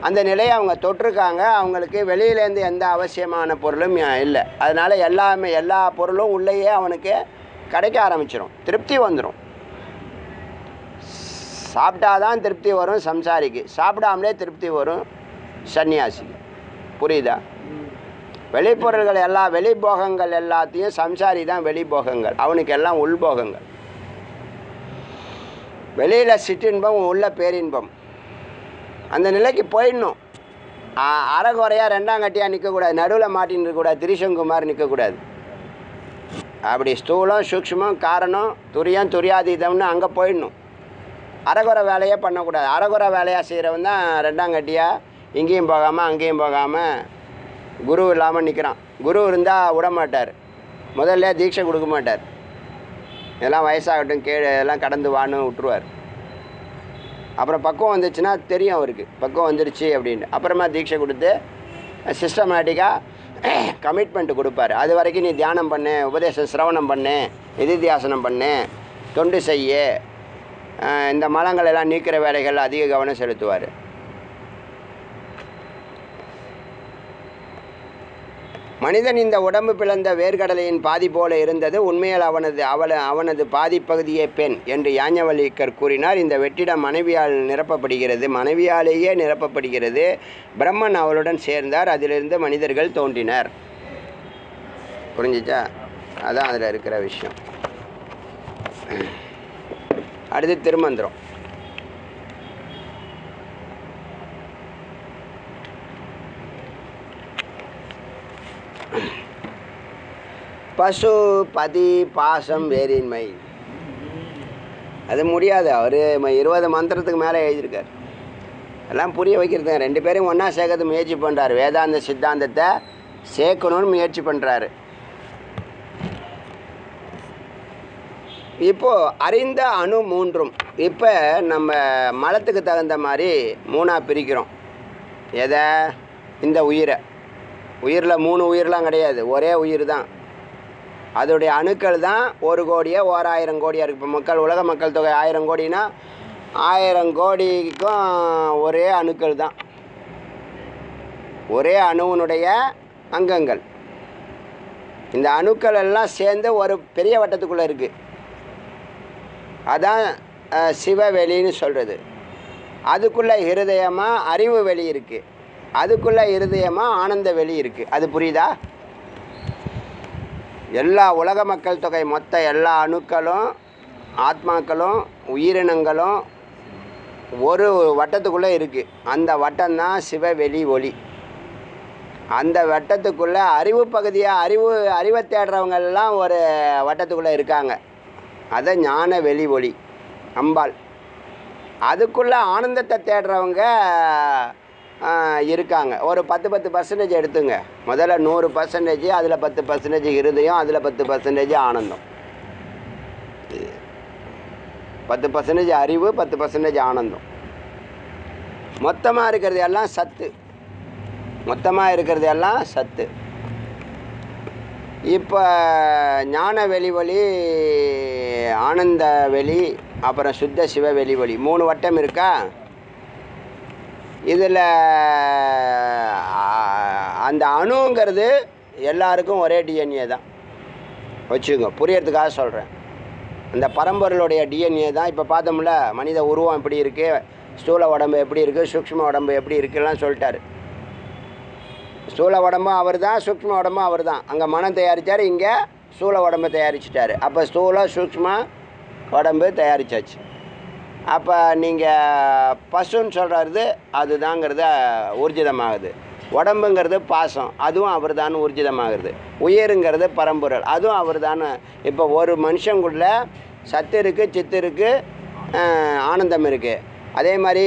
A: அந்த நிலையை அவங்க தொட்டிருக்காங்க. அவங்களுக்கு வெளியிலேருந்து எந்த அவசியமான பொருளும் இல்லை. அதனால் எல்லாமே எல்லா பொருளும் உள்ளேயே அவனுக்கு கிடைக்க ஆரம்பிச்சிடும் திருப்தி வந்துடும் சாப்பிட்டாதான் திருப்தி வரும் சம்சாரிக்கு. சாப்பிடாமலே திருப்தி வரும் சன்னியாசிக்கு. புரியுதா? வெளிப்பொருள்கள் எல்லா வெளிபோகங்கள் எல்லாத்தையும் சம்சாரி தான் வெளிபோகங்கள். அவனுக்கு எல்லாம் உள்போகங்கள். வெளியில் சிற்றின்பம் உள்ள பேரின்பம். அந்த நிலைக்கு போயிடணும். அறகுறையாக அரைகுறையாக ரெண்டாம் கட்டியாக நிற்கக்கூடாது நடுவில் மாட்டின்னு இருக்கக்கூடாது திரிசங்குமார் நிற்கக்கூடாது அப்படி ஸ்தூலம் சூக்ஷ்மம் காரணம் துரியம் துரியாதீதம்னு அங்கே போயிடணும். அறகுறை வேலையே பண்ணக்கூடாது. அறகுறை வேலையாக செய்கிறவன் தான் ரெண்டாம் கட்டியாக இங்கேயும் போகாமல் அங்கேயும் போகாமல் குரு இல்லாமல் நிற்கிறான் குரு இருந்தால் விட மாட்டார் முதல்ல தீட்சை கொடுக்க மாட்டார். இதெல்லாம் வயசாகட்டும் கே எல்லாம் கடந்து வான்னு விட்டுருவார். அப்புறம் பக்குவம் வந்துச்சுன்னா தெரியும் அவருக்கு. பக்குவம் வந்துருச்சு அப்படின்னு. அப்புறமா தீட்சை கொடுத்து சிஸ்டமேட்டிக்காக கமிட்மெண்ட் கொடுப்பாரு. அது வரைக்கும் நீ தியானம் பண்ணு உபதேசம் சிரவணம் பண்ணு நிதித்தியாசனம் பண்ணு தொண்டு செய்ய. இந்த மலங்கள் எல்லாம் நீக்கிற வேலைகள் அதிக கவனம் செலுத்துவார். மனிதன் இந்த உடம்பு பிளந்த வேர்கடலையின் பாதி போல இருந்தது. உண்மையில் அவனது அவள அவனது பாதிப்பகுதியே பெண் என்று யாஞவல்லிக்கர் கூறினார். இந்த வெற்றிடம் மனைவியால் நிரப்பப்படுகிறது. மனைவியாலேயே நிரப்பப்படுகிறது. பிரம்மன் அவளுடன் சேர்ந்தார். அதிலிருந்து மனிதர்கள் தோன்றினர். புரிஞ்சிச்சா? அதான் அதில் இருக்கிற விஷயம். அடுத்து திருமந்திரம். பசு பதி பாசம் வேறின்மை அது முடியாது. அவர் இருபது மந்திரத்துக்கு மேலே எழுதியிருக்கார். எல்லாம் புரிய வைக்கிறது ரெண்டு பேரும் ஒன்றா சேர்க்கறது முயற்சி பண்ணுறாரு வேதாந்த சித்தாந்தத்தை சேர்க்கணும்னு முயற்சி பண்ணுறாரு இப்போது அறிந்த அணு மூன்றும். இப்போ நம்ம மலத்துக்கு தகுந்த மாதிரி மூணாக பிரிக்கிறோம். எதை? இந்த உயிரை. உயிரில் மூணு உயிர்லாம் கிடையாது ஒரே உயிர் தான் அதோடைய அணுக்கள் தான் ஒரு கோடியே ஓராயிரம் கோடியாக இருக்குது இப்போ மக்கள் உலக மக்கள் தொகை ஆயிரம் கோடினா ஆயிரம் கோடிக்கும் ஒரே அணுக்கள் தான். ஒரே அணுவினுடைய அங்கங்கள். இந்த அணுக்கள் எல்லாம் சேர்ந்து ஒரு பெரிய வட்டத்துக்குள்ளே இருக்குது அதான் சிவவெளின்னு சொல்கிறது அதுக்குள்ளே ஹிருதயமாக அறிவு வெளி இருக்குது அதுக்குள்ளே இருதயமாக ஆனந்த வெளி இருக்குது அது புரியுதா? எல்லா உலக மக்கள் தொகை மொத்த எல்லா அணுக்களும் ஆத்மாக்களும் உயிரினங்களும் ஒரு வட்டத்துக்குள்ளே இருக்குது அந்த வட்டம்தான் சிவவெளி ஒளி. அந்த வட்டத்துக்குள்ளே அறிவு பகுதியாக அறிவு அறிவை தேடுறவங்க எல்லாம் ஒரு வட்டத்துக்குள்ளே இருக்காங்க. அதை ஞான வெளி ஒளி அம்பாள். அதுக்குள்ளே ஆனந்தத்தை தேடுறவங்க இருக்காங்க. ஒரு பத்து பத்து பர்சன்டேஜ் எடுத்துங்க. முதல்ல நூறு பர்சன்டேஜ் அதில் பத்து பர்சன்டேஜ் இருதயம் அதில் பத்து பர்சன்டேஜ் ஆனந்தம். பத்து பர்சன்டேஜ் அறிவு பத்து பர்சன்டேஜ் ஆனந்தம். மொத்தமாக இருக்கிறது எல்லாம் சத்து. மொத்தமாக இருக்கிறது எல்லாம் சத்து. இப்போ ஞான வெளிவழி ஆனந்த வெளி அப்புறம் சுத்த சிவ வெளிவழி மூணு வட்டம் இருக்கா? இதில் அந்த அணுங்கிறது எல்லாருக்கும் ஒரே டிஎன்ஏ தான். வச்சுக்கோங்க புரியறதுக்காக சொல்கிறேன் அந்த பரம்பொருளுடைய டிஎன்ஏ தான். இப்போ பார்த்தோம்ல மனித உருவம் எப்படி இருக்குது ஸ்தூல உடம்பு எப்படி இருக்குது சூக்ஷ்ம உடம்பு எப்படி இருக்குலாம் சொல்லிட்டார். ஸ்தூல உடம்பும் அவர் தான் சூக்ஷ்ம உடம்பும் அவர் தான் அங்கே மனம் தயாரித்தார் இங்கே ஸ்தூல உடம்பு தயாரிச்சிட்டாரு. அப்போ ஸ்தூல சூக்ஷ்ம உடம்பு தயாரிச்சாச்சு. அப்போ நீங்கள் பசுன்னு சொல்கிறது அதுதாங்கிறத ஊர்ஜிதமாகுது. உடம்புங்கிறது பாசம் அதுவும் அவர் தான் ஊர்ஜிதமாகிறது உயிருங்கிறது பரம்பொருள் அதுவும் அவர் தான் இப்போ ஒரு மனுஷங்குள்ள சத்து இருக்குது சித்து இருக்குது ஆனந்தம் இருக்குது அதே மாதிரி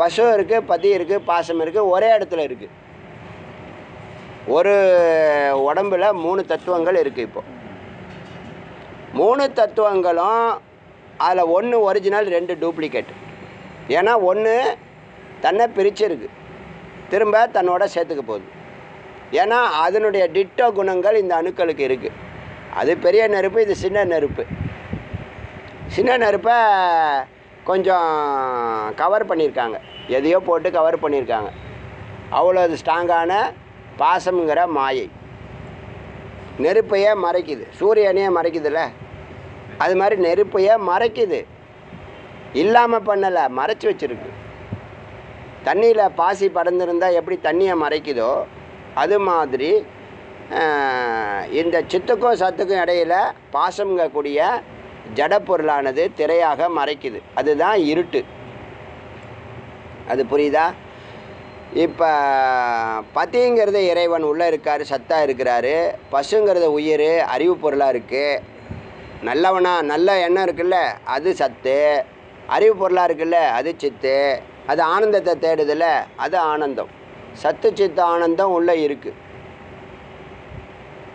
A: பசு இருக்குது பதி இருக்குது பாசம் இருக்குது ஒரே இடத்துல இருக்குது ஒரு உடம்புல மூணு தத்துவங்கள் இருக்குது இப்போது மூணு தத்துவங்களும் அதில் ஒன்று ஒரிஜினல் ரெண்டு டூப்ளிகேட் ஏன்னா ஒன்று தன்னை பிரிச்சிருக்கு திரும்ப தன்னோட சேர்த்துக்க போகுது. ஏன்னா அதனுடைய டிட்டோ குணங்கள் இந்த அணுக்களுக்கு இருக்குது அது பெரிய நெருப்பு இது சின்ன நெருப்பு. சின்ன நெருப்பை கொஞ்சம் கவர் பண்ணியிருக்காங்க. எதையோ போட்டு கவர் பண்ணியிருக்காங்க. அவ்வளோ அது ஸ்ட்ராங்கான பாசம்ங்கிற மாயை. நெருப்பையே மறைக்குது. சூரியனையே மறைக்குதுல்ல? அது மாதிரி நெருப்பையே மறைக்குது. இல்லாமல் பண்ணலை மறைச்சி வச்சிருக்கு. தண்ணியில் பாசி படர்ந்துருந்தால் எப்படி தண்ணியை மறைக்குதோ அது மாதிரி இந்த சித்துக்கும் சத்துக்கும் இடையில பாசங்கக்கூடிய ஜடப்பொருளானது திரையாக மறைக்குது. அதுதான் இருட்டு. அது புரியுதா? இப்போ பத்திங்கிறது இறைவன் உள்ளே இருக்கார் சத்தாக இருக்கிறாரு. பசுங்கிறது உயிர் அறிவு பொருளாக இருக்குது நல்லவனா நல்ல எண்ணம் இருக்குல்ல அது சத்து. அறிவு பொருளாக இருக்குல்ல அது சித்து. அது ஆனந்தத்தை தேடுதில்ல அது ஆனந்தம். சத்து சித்து ஆனந்தம் உள்ளே இருக்குது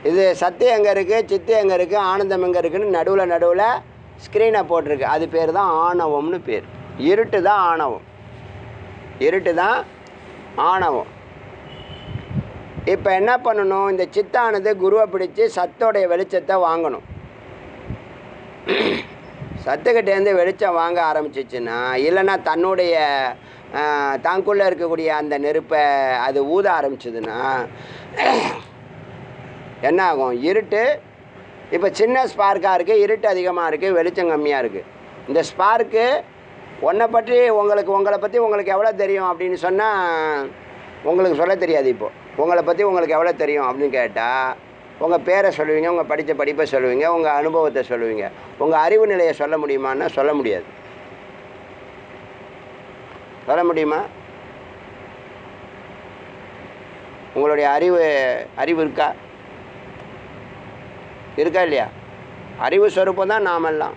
A: இது சத்து எங்கே இருக்குது சித்து எங்கே இருக்குது ஆனந்தம் எங்கே இருக்குதுன்னு நடுவில் நடுவில் ஸ்க்ரீனை போட்டிருக்கு. அது பேர் தான் ஆணவம்னு பேர். இருட்டு தான் ஆணவம். இருட்டு தான் ஆணவம். இப்போ என்ன பண்ணணும்? இந்த சித்தானது குருவை பிடிச்சி சத்தோடைய வெளிச்சத்தை வாங்கணும். சத்துக்கிட்டேருந்து வெளிச்சம் வாங்க ஆரம்பிச்சிச்சுன்னா இல்லைன்னா தன்னுடைய ஆஹ், தனக்குள்ளே இருக்கக்கூடிய அந்த நெருப்பை அது ஊத ஆரம்பிச்சதுன்னா என்ன ஆகும் இருட்டு. இப்போ சின்ன ஸ்பார்க்காக இருக்குது இருட்டு அதிகமாக இருக்குது வெளிச்சம் கம்மியாக இருக்குது இந்த ஸ்பார்க்கு உன்னை பற்றி உங்களுக்கு உங்களை பற்றி உங்களுக்கு எவ்வளோ தெரியும் அப்படின்னு சொன்னால் உங்களுக்கு சொல்ல தெரியாது இப்போது உங்களை பற்றி உங்களுக்கு எவ்வளோ தெரியும் அப்படின்னு கேட்டால் உங்கள் பேரை சொல்லுவீங்க உங்கள் படித்த படிப்பை சொல்லுவீங்க உங்கள் அனுபவத்தை சொல்லுவீங்க. உங்கள் அறிவு நிலையை சொல்ல முடியுமான்னா சொல்ல முடியாது. சொல்ல முடியுமா? உங்களுடைய அறிவு அறிவு இருக்கா? இருக்கா இல்லையா? அறிவு சொரூபம் தான் நாமெல்லாம்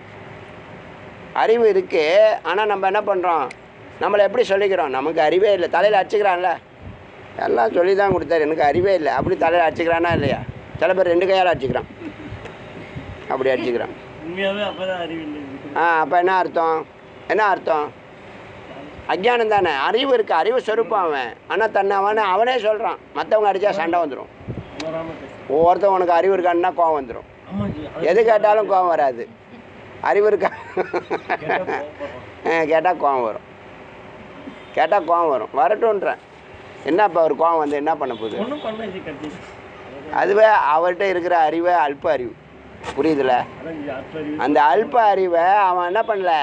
A: அறிவு இருக்கு ஆனால் நம்ம என்ன பண்ணுறோம் நம்மளை எப்படி சொல்லிக்கிறோம்? நமக்கு அறிவே இல்லை. தலையில் அடிச்சுக்கிறான்ல. எல்லாம் சொல்லி தான் கொடுத்தாரு. எனக்கு அறிவே இல்லை. அப்படி தலையில் அடிச்சுக்கிறானா இல்லையா? சில பேர் ரெண்டு கையால் அடிச்சுக்கிறான். அப்படி அடிச்சுக்கிறான். ஆ அப்போ என்ன அர்த்தம்? என்ன அர்த்தம்? அஜ்ஞானம் தானே. அறிவு இருக்கு. அறிவு சொருப்பான் அவன். ஆனால் தன்னை அவனே அவனே சொல்கிறான் மற்றவங்க அடித்தா சண்டை வந்துடும் ஒவ்வொருத்தன் உனக்கு அறிவு இருக்கான்னா கோவம் வந்துடும் எது கேட்டாலும் கோவம் வராது. அறிவு இருக்கா?
C: கேட்டால்
A: கோவம் வரும். கேட்டால் கோவம் வரும். வரட்டும்ன்றேன். என்ன இப்போ அவர் கோவம் வந்து என்ன பண்ண போகுது? அதுவே அவர்கிட்ட இருக்கிற அறிவை அல்ப அறிவு. புரியுதுல? அந்த அல்ப அறிவை அவன் என்ன பண்ணல?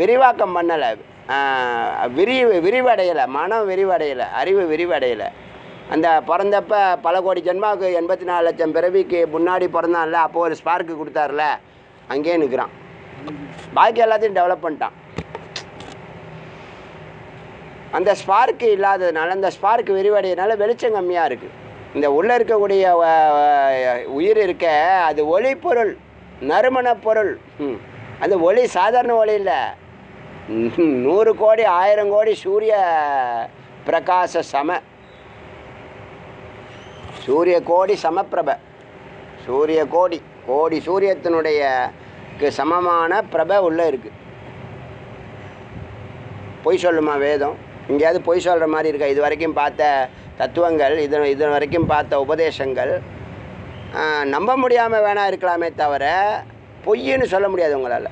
A: விரிவாக்கம் பண்ணலை. விரி விரிவடையலை மனம் விரிவடையலை அறிவு விரிவடையலை. அந்த பிறந்தப்ப பல கோடி ஜென்மாவுக்கு எண்பத்தி நாலு லட்சம் பிறவிக்கு முன்னாடி பிறந்தான்ல அப்போ ஒரு ஸ்பார்க்கு கொடுத்தாருல அங்கேயே நிற்கிறான் பாக்கி எல்லாத்தையும் டெவலப் பண்ணிட்டான். அந்த ஸ்பார்க்கு இல்லாததுனால அந்த ஸ்பார்க் விரிவடையினால வெளிச்சம் கம்மியாக இருக்குது இந்த உள்ளே இருக்கக்கூடிய உயிர் இருக்க அது ஒளி பொருள் நறுமண பொருள். ம். அந்த ஒளி சாதாரண ஒளி இல்லை. நூறு கோடி ஆயிரம் கோடி சூரிய பிரகாச சம. சூரிய கோடி சமப்பிரப. சூரிய கோடி கோடி சூரியத்தினுடைய சமமான பிரப உள்ளே இருக்குது பொய் சொல்லுமா வேதம்? எங்கேயாவது பொய் சொல்கிற மாதிரி இருக்கா? இது வரைக்கும் பார்த்த தத்துவங்கள் இது இது வரைக்கும் பார்த்த உபதேசங்கள் நம்ப முடியாமல் வேணா இருக்கலாமே தவிர பொய்ன்னு சொல்ல முடியாது உங்களால்.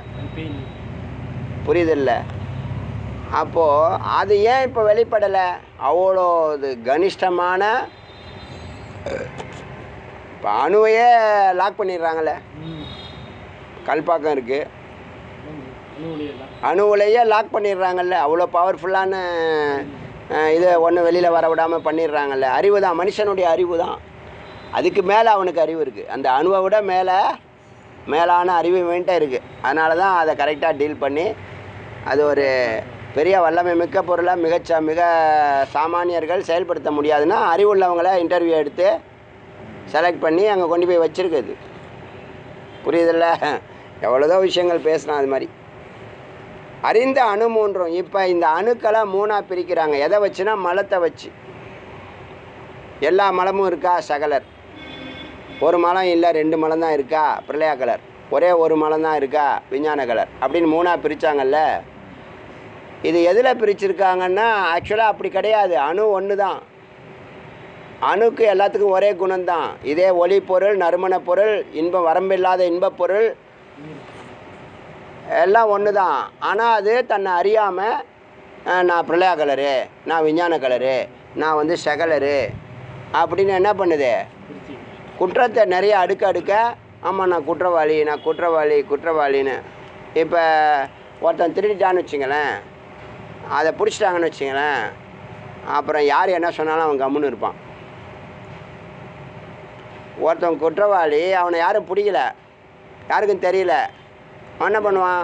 A: புரியுதில்ல? அப்போது அது ஏன் இப்போ வெளிப்படலை? அவ்வளோ இது கனிஷ்டமான இப்போ அணுவையே லாக் பண்ணிடுறாங்களே. கல்பாக்கம் இருக்குது அணுவிலேயே லாக் பண்ணிடுறாங்கல்ல? அவ்வளோ பவர்ஃபுல்லான இதை ஒன்று வெளியில் வர விடாமல் பண்ணிடுறாங்கல்ல. அறிவு தான் மனுஷனுடைய அறிவு தான். அதுக்கு மேலே அவனுக்கு அறிவு இருக்குது அந்த அணுவை விட மேலே மேலான அறிவு வேண்ட இருக்குது அதனால தான் அதை கரெக்டாக டீல் பண்ணி அது ஒரு பெரிய வல்லமை மிக்க பொருளை மிகச்ச மிக சாமானியர்கள் செயல்படுத்த முடியாதுன்னா அறிவுள்ளவங்களை இன்டர்வியூ எடுத்து செலக்ட் பண்ணி அங்கே கொண்டு போய் வச்சுருக்குது புரியுதில்ல? எவ்வளோதோ விஷயங்கள் பேசலாம் அது மாதிரி. அறிந்த அணு மூன்றும். இப்போ இந்த அணுக்களை மூணாக பிரிக்கிறாங்க. எதை வச்சுன்னா மலத்தை வச்சு. எல்லா மலமும் இருக்கா? சகலர். ஒரு மலம் இல்லை ரெண்டு மலம் தான் இருக்கா? பிரளயா கலர். ஒரே ஒரு மலம் தான் இருக்கா? விஞ்ஞான கலர். அப்படின்னு மூணாக பிரித்தாங்கல்ல இது எதில் பிரிச்சிருக்காங்கன்னா ஆக்சுவலாக அப்படி கிடையாது. அணு ஒன்று தான். அணுக்கு எல்லாத்துக்கும் ஒரே குணம்தான். இதே ஒளி பொருள் நறுமண பொருள் இன்பம் வரம்பில்லாத இன்பப் பொருள் எல்லாம் ஒன்று தான் ஆனால் அது தன்னை அறியாமல் நான் பிரளயா கலரு நான் விஞ்ஞான கலரு நான் வந்து செகலரு அப்படின்னு என்ன பண்ணுது? குற்றத்தை நிறைய அடுக்க அடுக்க ஆமாம் நான் குற்றவாளி நான் குற்றவாளி குற்றவாளின்னு. இப்போ ஒருத்தன் திருடிட்டான்னு வச்சுங்களேன். அதை பிடிச்சிட்டாங்கன்னு வச்சுங்களேன். அப்புறம் யார் என்ன சொன்னாலும் அவன் கம்முன்னு இருப்பான். ஒருத்தன் குற்றவாளி அவனை யாரும் பிடிக்கல. யாருக்கும் தெரியல. அவன் என்ன பண்ணுவான்?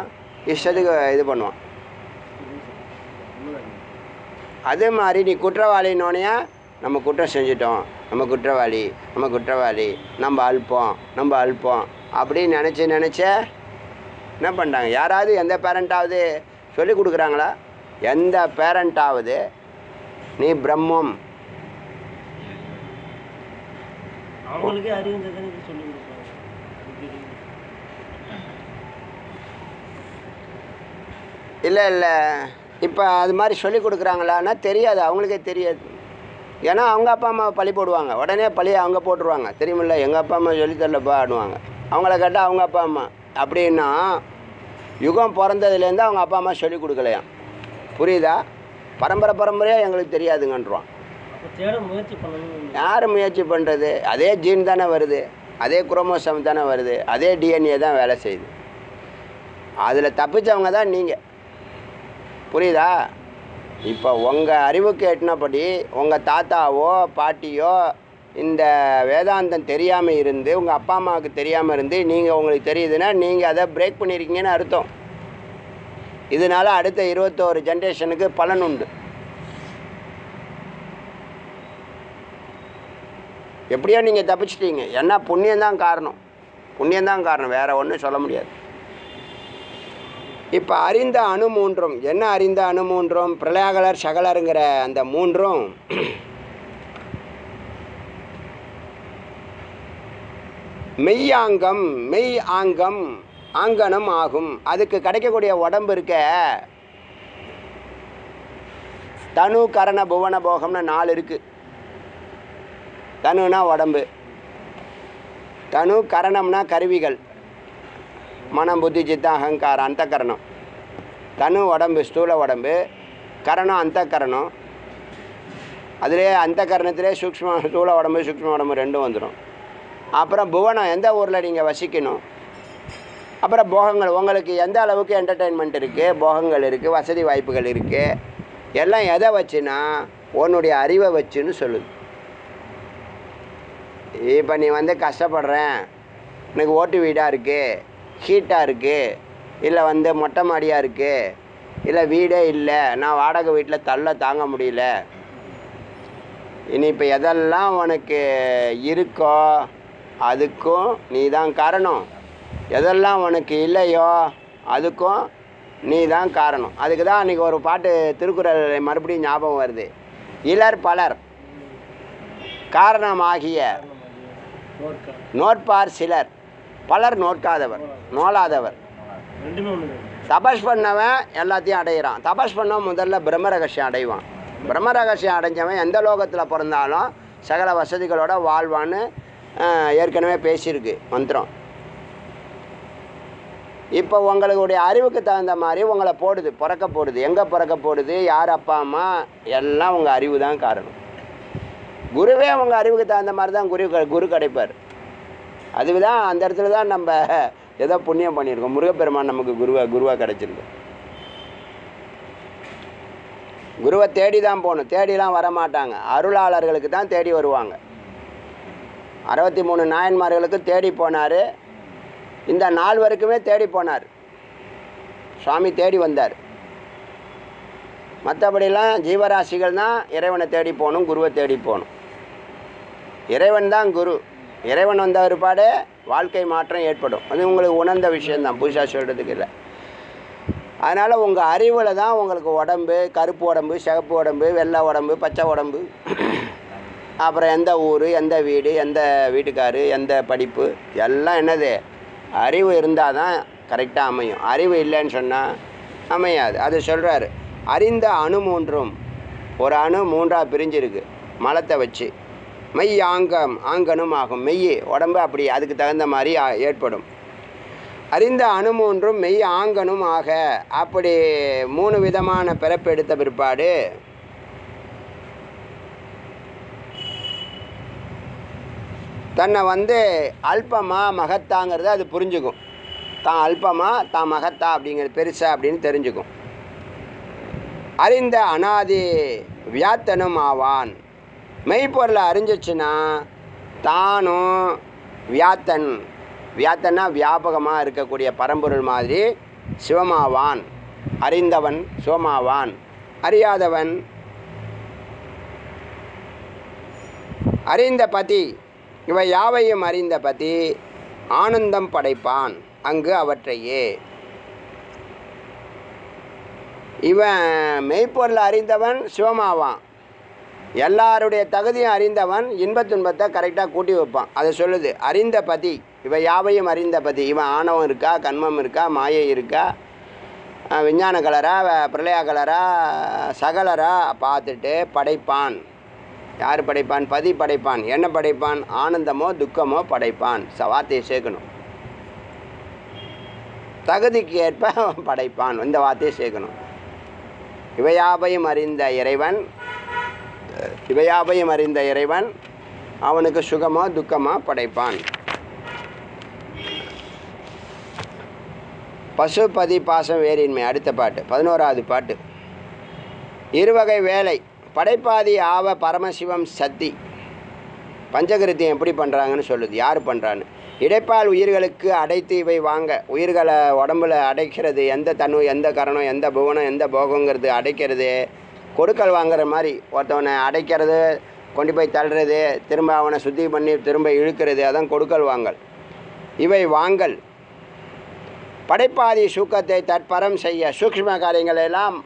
A: இஷ்டத்துக்கு இது பண்ணுவான். அதே மாதிரி நீ குற்றவாளின்னோனையா நம்ம குற்றம் செஞ்சிட்டோம். நம்ம குற்றவாளி நம்ம குற்றவாளி நம்ம அல்பம் நம்ம அல்பம் அப்படின்னு நினச்சி நினச்ச என்ன பண்ணுறாங்க யாராவது எந்த பேரண்ட்டாவது சொல்லி கொடுக்குறாங்களா? எந்த பேரண்ட்டாவது நீ பிரம்மம்
C: அவங்களுக்கே அறிவுன்றதை சொல்லி கொடுப்பாங்க அதுக்கு
A: இல்லை இல்லை. இப்போ அது மாதிரி சொல்லி கொடுக்குறாங்களான்னா தெரியாது. அவங்களுக்கே தெரியாது. ஏன்னா அவங்க அப்பா அம்மா பழி போடுவாங்க. உடனே பழியை அவங்க போட்டுருவாங்க. தெரியுமில்ல? எங்கள் அப்பா அம்மா சொல்லி தரலப்பா ஆடுவாங்க அவங்கள கேட்டால் அவங்க அப்பா அம்மா. அப்படின்னா யுகம் பிறந்ததுலேருந்து அவங்க அப்பா அம்மா சொல்லி கொடுக்கலையாம் புரியுதா? பரம்பரை பரம்பரையாக எங்களுக்கு தெரியாதுங்கன்றான். யார் முயற்சி பண்ணுறது அதே ஜீன் தானே வருது. அதே குரோமோசோம் தானே வருது. அதே டிஎன்ஏ தான் வேலை செய்யுது. அதில் தப்பிச்சவங்க தான் நீங்கள் புரியுதா? இப்போ உங்கள் அறிவுக்கு எட்டினபடி உங்கள் தாத்தாவோ பாட்டியோ இந்த வேதாந்தம் தெரியாமல் இருந்து உங்கள் அப்பா அம்மாவுக்கு தெரியாமல் இருந்து நீங்கள் உங்களுக்கு தெரியுதுன்னா நீங்கள் அதை பிரேக் பண்ணியிருக்கீங்கன்னு அர்த்தம். இதனால் அடுத்த இருபத்தோரு ஜென்ரேஷனுக்கு பலன் உண்டு. எப்படியோ நீங்கள் தப்பிச்சிட்டீங்க. என்ன புண்ணியந்தான் காரணம். புண்ணியம்தான் காரணம். வேறு ஒன்றும் சொல்ல முடியாது. இப்போ அறிந்த அணு மூன்றும். என்ன அறிந்த அணு மூன்றும்? பிரளயாகலர் சகலருங்கிற அந்த மூன்றும். மெய்யாங்கம் மெய் ஆங்கம் ஆங்கனம் ஆகும். அதுக்கு கிடைக்கக்கூடிய உடம்பு இருக்க தனு கரண புவன போகம்னு நாலு இருக்குது தனுனா உடம்பு. தனு கரணம்னா கருவிகள். மனம் புத்தி சித்தம் அகங்காரம் அந்த கரணம் தனு உடம்பு ஸ்தூல உடம்பு கரணம் அந்த கரணம் அதிலே அந்த கரணத்திலே சூக்ம ஸ்தூல உடம்பு சூக்ம உடம்பு ரெண்டும் வந்துடும் அப்புறம் புவனம் எந்த ஊரில் நீங்கள் வசிக்கணும்? அப்புறம் போகங்கள் உங்களுக்கு எந்த அளவுக்கு என்டர்டெயின்மெண்ட் இருக்குது போகங்கள் இருக்குது வசதி வாய்ப்புகள் இருக்குது எல்லாம் எதை வச்சுன்னா உன்னுடைய அறிவை வச்சுன்னு சொல்லுது. இப்போ நீ வந்து கஷ்டப்படுறேன் எனக்கு ஓட்டு வீடாக இருக்குது ஹீட்டாக இருக்குது இல்லை வந்து மொட்டை மாடியாக இருக்குது இல்லை வீடே இல்லை நான் வாடகை வீட்டில் தள்ள தாங்க முடியல. இனி இப்போ எதெல்லாம் உனக்கு இருக்கோ அதுக்கும் நீ தான் காரணம். எதெல்லாம் உனக்கு இல்லையோ அதுக்கும் நீ தான் காரணம். அதுக்கு தான் அன்றைக்கி ஒரு பாட்டு திருக்குறள் மறுபடியும் ஞாபகம் வருது. இலர் பலர் காரணமாகிய நோட்பார் சிலர் பலர் நோட்காதவர்.
C: ஒன்று
A: தபஸ் பண்ணவன் எல்லாத்தையும் அடையிறான். தபஸ் பண்ணவன் முதல்ல பிரம்ம ரகசியம் அடைவான். பிரம்ம ரகசியம் அடைஞ்சவன் எந்த லோகத்தில் பிறந்தாலும் சகல வசதிகளோட வாழ்வான்னு ஏற்கனவே பேசியிருக்கு மந்திரம். இப்போ உங்களுடைய அறிவுக்கு தகுந்த மாதிரி உங்களை போடுது பிறக்க போடுது. எங்கே பிறக்க போடுது யார் அப்பா அம்மா எல்லாம் உங்கள் அறிவு தான் காரணம். குருவே உங்கள் அறிவுக்கு தகுந்த மாதிரி தான் குரு குரு கிடைப்பார். அதுக்கு தான் அந்த இடத்துல தான் நம்ம ஏதோ புண்ணியம் பண்ணியிருக்கோம். முருகப்பெருமான் நமக்கு குருவாக குருவாக கிடச்சிருக்கு. குருவை தேடி தான் போகணும். தேடிலாம் வர மாட்டாங்க அருளாளர்களுக்கு தான் தேடி வருவாங்க. அறுபத்தி மூணு நாயன்மார்களுக்கு தேடி போனார். இந்த நால்வருக்குமே தேடி போனார். சுவாமி தேடி வந்தார். மற்றபடிலாம் ஜீவராசிகள் தான் இறைவனை தேடி போகணும் குருவை தேடி போகணும். இறைவன் தான் குரு. இறைவன் வந்த பிற்பாடு வாழ்க்கை மாற்றம் ஏற்படும். அது உங்களுக்கு உணர்ந்த விஷயந்தான் புதுசாக சொல்கிறதுக்கு இல்லை. அதனால் உங்கள் அறிவில் தான் உங்களுக்கு உடம்பு கருப்பு உடம்பு சிகப்பு உடம்பு வெள்ளை உடம்பு பச்சை உடம்பு. அப்புறம் எந்த ஊர் எந்த வீடு எந்த வீட்டுக்காரு எந்த படிப்பு எல்லாம் என்னது? அறிவு இருந்தால் தான் கரெக்டாக அமையும். அறிவு இல்லைன்னு சொன்னால் அமையாது. அது சொல்கிறாரு அறிந்த அணு மூன்றும் ஒரு அணு மூன்றாக பிரிஞ்சிருக்கு. மலத்தை வச்சு. மெய் ஆங்கம் ஆங்கனும் ஆகும். மெய் உடம்பு அப்படி அதுக்கு தகுந்த மாதிரி ஏற்படும். அறிந்த அணு ஒன்றும் மெய் ஆங்கனும் ஆக. அப்படி மூணு விதமான பிறப்பு எடுத்த பிற்பாடு தன்னை வந்து அல்பமா மகத்தாங்கிறத அது புரிஞ்சுக்கும். தான் அல்பமா தான் மகத்தா அப்படிங்கிறது பெருசா அப்படின்னு தெரிஞ்சுக்கும். அறிந்த அனாதி வியாத்தனும் ஆவான். மெய்ப்பொருளை அறிஞ்சிச்சுன்னா தானும் வியாத்தன். வியாத்தன்னா வியாபகமாக இருக்கக்கூடிய பரம்பொருள் மாதிரி சிவமாவான். அறிந்தவன் சிவமாவான். அறியாதவன் அறிந்த பதி. இவை யாவையும் அறிந்த பதி ஆனந்தம் படைப்பான் அங்கு அவற்றையே. இவன் மெய்ப்பொருள் அறிந்தவன் சிவமாவான். எல்லாருடைய தகுதியும் அறிந்தவன் இன்பத் துன்பத்தை கரெக்டாக கூட்டி வைப்பான். அதை சொல்லுது அறிந்த பதி. இவன் யாவையும் அறிந்த பதி. இவன் ஆணவம் இருக்கா கண்மம் இருக்கா மாயை இருக்கா? விஞ்ஞான கலரா பிரளயா கலரா சகலரா பார்த்துட்டு படைப்பான். யார் படைப்பான்? பதி படைப்பான். என்ன படைப்பான்? ஆனந்தமோ துக்கமோ படைப்பான். ச- வார்த்தையை சேர்க்கணும். தகுதிக்கு ஏற்ப அவன் படைப்பான். இந்த வார்த்தையை சேர்க்கணும். இவையாவையும் அறிந்த இறைவன் இவையாவையும் அறிந்த இறைவன் அவனுக்கு சுகமாக துக்கமாக படைப்பான். பசுபதி பாசம் வேறின்மை அடுத்த பாட்டு பதினோராவது பாட்டு. இருவகை வேலை படைப்பாதி ஆவ பரமசிவம் சத்தி. பஞ்சகிருத்தியம் எப்படி பண்ணுறாங்கன்னு சொல்லுது யார் பண்ணுறான்னு இடைப்பால் உயிர்களுக்கு அடைத்து இவை வாங்க உயிர்களை உடம்புல அடைக்கிறது எந்த தனு எந்த கரணம் எந்த புவனம் எந்த போகங்கிறது அடைக்கிறது கொடுக்கல் வாங்குற மாதிரி ஒருத்தவனை அடைக்கிறது கொண்டு போய் தள்ளுறது திரும்ப அவனை சுத்தி பண்ணி திரும்ப இழுக்கிறது அதான் கொடுக்கல் வாங்கல். இவை வாங்கல். படைப்பாதி சூக்கத்தை தற்பரம் செய்ய சூக்ஷ்ம காரியங்களெல்லாம்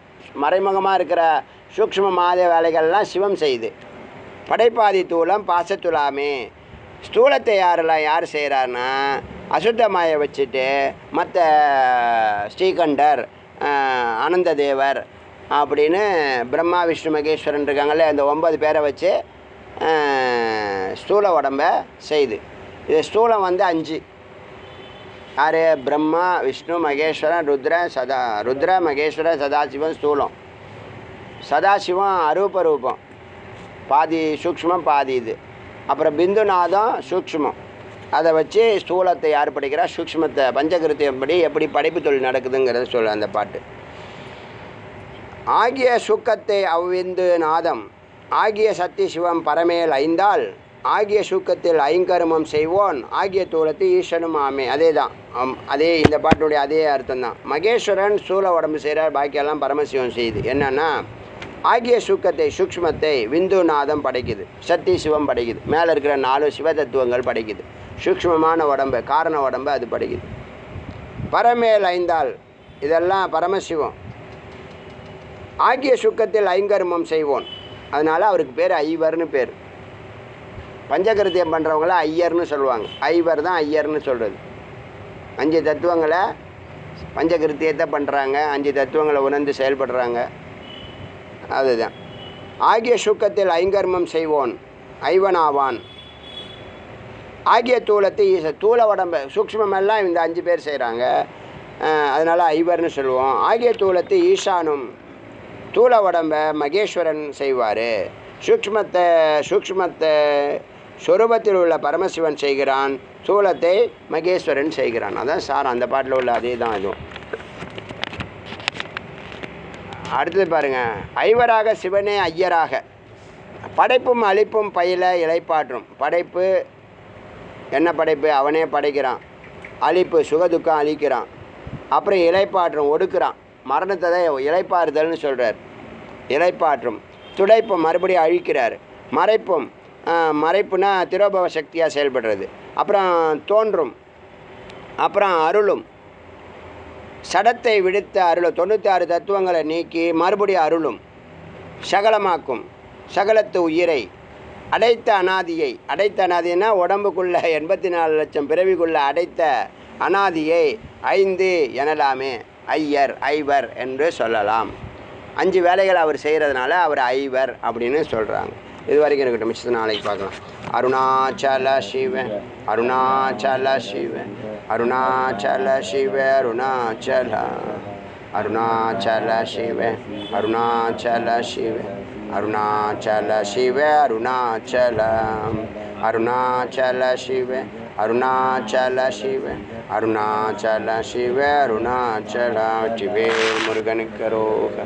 A: மறைமுகமாக இருக்கிற சூக்ஷ்மமாத வேலைகள்லாம் சிவம் செய்யுது படைப்பாதி தூளம் பாசத்துலாமே. ஸ்தூலத்தை யாரெல்லாம் யார் செய்கிறாருன்னா அசுத்தமாயை வச்சுட்டு மற்ற ஸ்ரீகண்டர் அனந்த தேவர் அப்படின்னு பிரம்மா விஷ்ணு மகேஸ்வரன் இருக்காங்கல்ல இந்த ஒன்பது பேரை வச்சு ஸ்தூல உடம்ப செய்து. இது ஸ்தூலம் வந்து அஞ்சு. யார்? பிரம்மா விஷ்ணு மகேஸ்வரன் ருத்ர சதா ருத்ர மகேஸ்வரன் சதாசிவம் ஸ்தூலம். சதாசிவம் அரூப ரூபம். பாதி சூக்ஷ்மம் பாதி இது. அப்புறம் பிந்துநாதம் சூக்ஷ்மம். அதை வச்சு ஸ்தூலத்தை யார் படிக்கிறா? சூக்ஷ்மத்தை பஞ்சகிருத்தியம் படி எப்படி படைப்பு தொழில் நடக்குதுங்கிறத சொல்ல அந்த பாட்டு. ஆகிய சுக்கத்தை அவ்விந்து நாதம். ஆகிய சக்தி சிவம் பரமேல் ஐந்தால் ஆகிய சூக்கத்தில் ஐங்கருமம் செய்வோன். ஆகிய தூரத்து ஈஸ்வனும் ஆமே. அதே தான் ஆம், அதே இந்த பாட்டுடைய அதே அர்த்தம் தான் மகேஸ்வரன் சூல உடம்பு செய்கிறார். பாக்கியெல்லாம் பரமசிவம் செய்யுது என்னென்னா ஆகிய சூக்கத்தை சூக்ஷ்மத்தை விந்து நாதம் படைக்குது. சக்தி சிவம் படைக்குது. மேலே இருக்கிற நாலு சிவதத்துவங்கள் படைக்குது. சூக்ஷ்மமான உடம்பு காரண உடம்பு அது படைக்குது. பரமேல் ஐந்தால் இதெல்லாம் பரமசிவம். ஆகிய சுக்கத்தில் ஐங்கர்மம் செய்வோன் அதனால் அவருக்கு பேர் ஐவர்னு பேர். பஞ்சகிருத்தியம் பண்ணுறவங்கள ஐயர்னு சொல்லுவாங்க. ஐவர் தான் ஐயர்னு சொல்கிறது அஞ்சு தத்துவங்களை பஞ்சகிருத்தியத்தை பண்ணுறாங்க அஞ்சு தத்துவங்களை உணர்ந்து செயல்படுறாங்க. அதுதான். ஆகிய சுக்கத்தில் ஐங்கர்மம் செய்வோன். ஐவனாவான். ஆகிய தூளத்தை ஈச தூள உடம்பு சூக்ஷ்மமெல்லாம் இந்த அஞ்சு பேர் செய்கிறாங்க அதனால் ஐவர்னு சொல்லுவோம். ஆகிய தூளத்தை ஈசானும் தூள உடம்ப மகேஸ்வரன் செய்வார். சூக்மத்தை சூக்மத்தை சொரூபத்தில் உள்ள பரமசிவன் செய்கிறான். தூளத்தை மகேஸ்வரன் செய்கிறான். அதான் சார் அந்த பாட்டில் உள்ள அதே தான் இதுவும் அடுத்தது பாருங்கள் ஐவராக சிவனே ஐயராக. படைப்பும் அழிப்பும் பயில இலைப்பாற்றும் படைப்பு என்ன படைப்பு? அவனே படைக்கிறான். அழிப்பு சுகதுக்கம் அழிக்கிறான். அப்புறம் இலைப்பாற்றும் ஒடுக்கிறான். மரணத்தை தான் இழைப்பாறுதல்னு சொல்கிறார் இழைப்பாற்றும் துடைப்பும் மறுபடியும் அழிக்கிறார். மறைப்பும் மறைப்புனா திரோபவ சக்தியாக செயல்படுறது. அப்புறம் தோன்றும். அப்புறம் அருளும். சடத்தை விடுத்த அருளும் தொண்ணூற்றி ஆறு தத்துவங்களை நீக்கி மறுபடியும் அருளும். சகலமாக்கும். சகலத்து உயிரை. அடைத்த அனாதியை. அடைத்த அனாதினா உடம்புக்குள்ள எண்பத்தி நாலு லட்சம் பிறவிக்குள்ள அடைத்த அனாதியை ஐந்து எனலாமே. ஐயர் ஐவர் என்று சொல்லலாம். அஞ்சு வேலைகள் அவர் செய்கிறதுனால அவர் ஐவர் அப்படின்னு சொல்கிறாங்க இது வரைக்கும் இருக்கட்டும் மிச்சத்தை நாளைக்கு பார்க்கலாம். அருணாச்சல சிவன் அருணாச்சல சிவ அருணாச்சல சிவ அருணாச்சல அருணாச்சல சிவ அருணாச்சல சிவ அருணாச்சல சிவ அருணாச்சல அருணாச்சல சிவ அருணாச்சல சிவ அருணாச்சல சிவ அருணாச்சல வெற்றிவேல் முருகனுக்கு ரோக